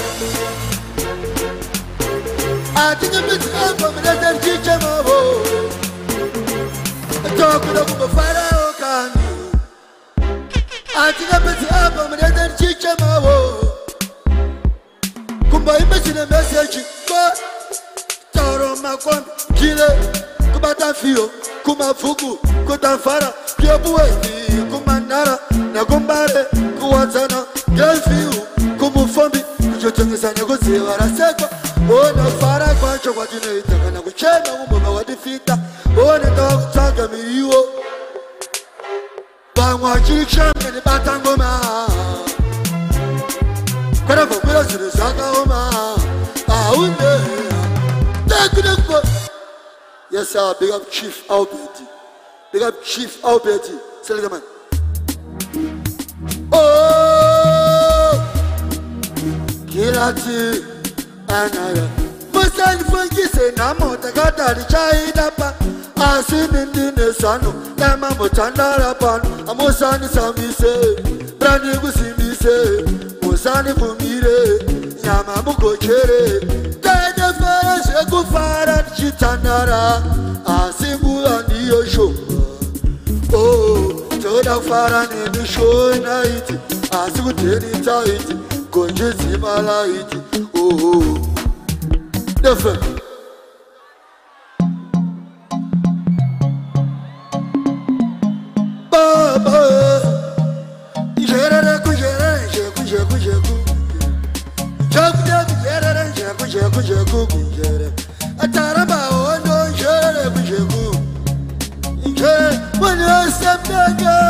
atinga mbiti ampa mdazari chicha mabo tokuna kubo kumba imesine message ba taro makondo kile kubata fio kumafuku kutamfara kyobuwezio nara nakombare kuwadzana ngevhiu kumufombi kuchotongesa nekudziva rasekwa ona fara kwacho kwatinoita kana kuchema kumbova kwatifita ona tava kutsvaga miriwo vamwe achichema nebatangoma kwanabvakura zvinhu zvakaoma aune tekuneko yes abigup chief albert bigup chief albert selemani ngilathi oh. anaye musendifunkise namota kadalitshayida pha asinindinezano emamothandala pano amusanisamise ranikusimise musanivumile nyama mugokhele tenefere zekufara ndichitandala asimbula ndiyosho oh. Ona fara ne mi shona iti Asiku teni ta iti Konje zimala iti Oh oh Defe Baba Jerere ku jerere jeku jeku jeku Jeku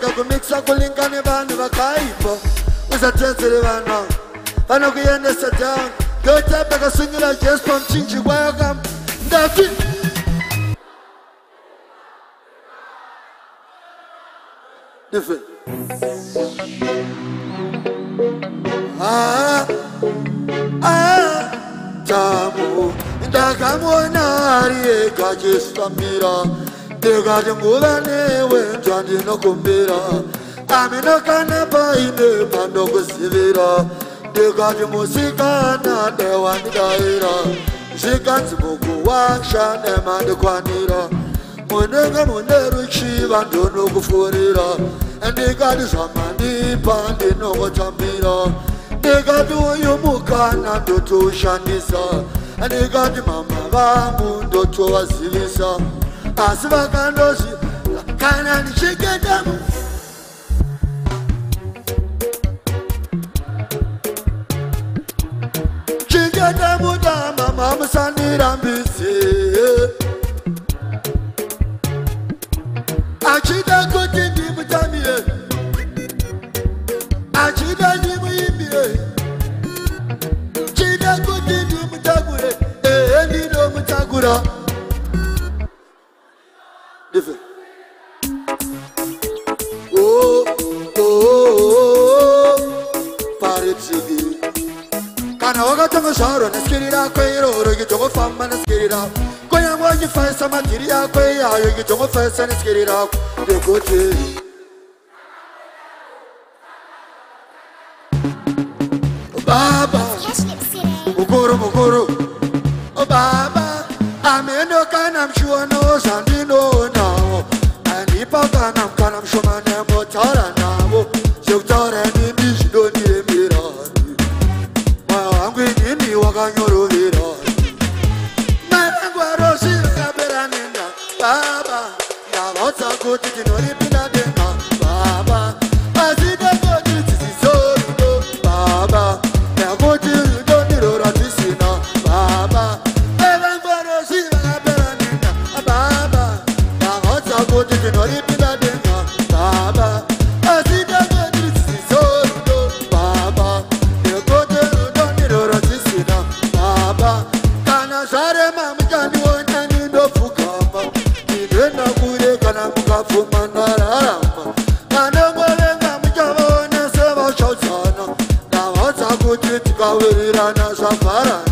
vakakumisa kulinga nevanhu vakaipo usatenzere vana vanokuendesa dhanga dota pakasungira jesu pamuchinji kwayoka ndafi ndife ah, ah, tamo ndakamona ari yeka jesu pamira ndikati nguva newe ndyandinokumbira aminokana paine pandokuzivira ndikati musikana ndewandidaira zvikanzi mukuwasha nemandikwanira munenge mune ruchiva ndinokupfurira ndikati zvamandipa ndinokotambira ndikati uyu mukana ndotoushandisa ndikati mama vangu ndotovazivisa asivakanosi kana ndichigadamu chigadamudama mamusandirambise achida kuti ndimutamire achida ndimuimbire chida kuti ndimutakure ehe ndinomutakura akatongo sharo nesikirira kweiroro gitogofamba nesikirira koyangwa gifesa matiri yako yayo gitogofesa nesikirira dekuti baba mukuru mukuru baba amendo kana mshuwa nozana zvakawirirana zvabharana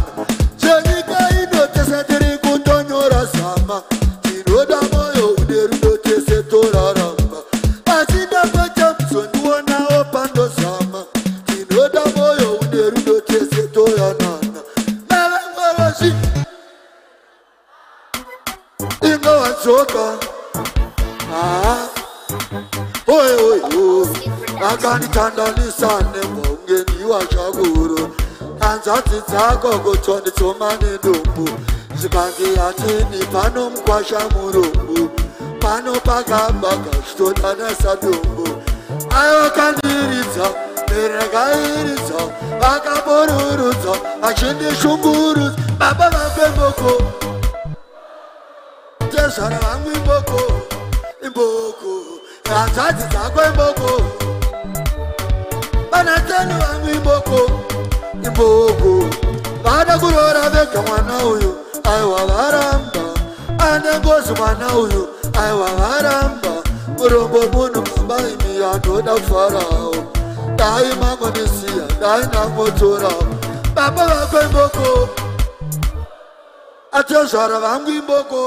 chamuru vakutora baba vakwe imboko atozvara vangu imboko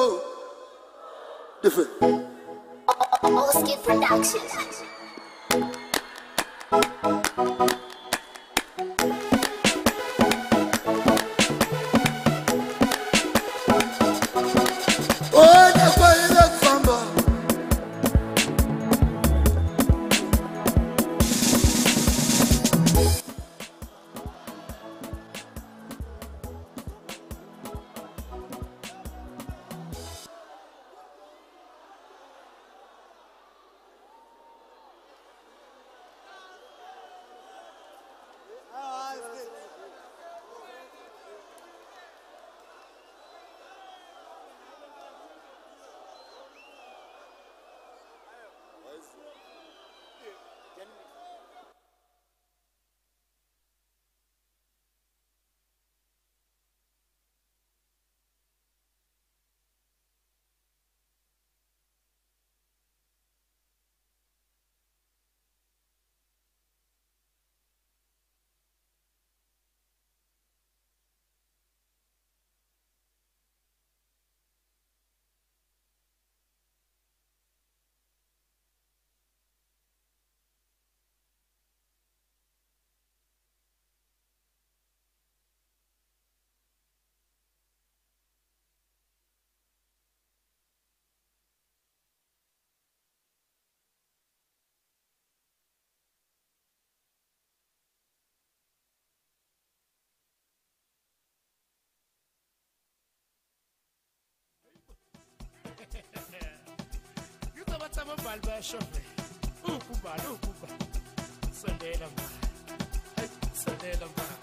bathatha ababhali bayashobela ukubhala ukubhala sondela mbala sondela mbala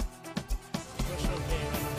bashobela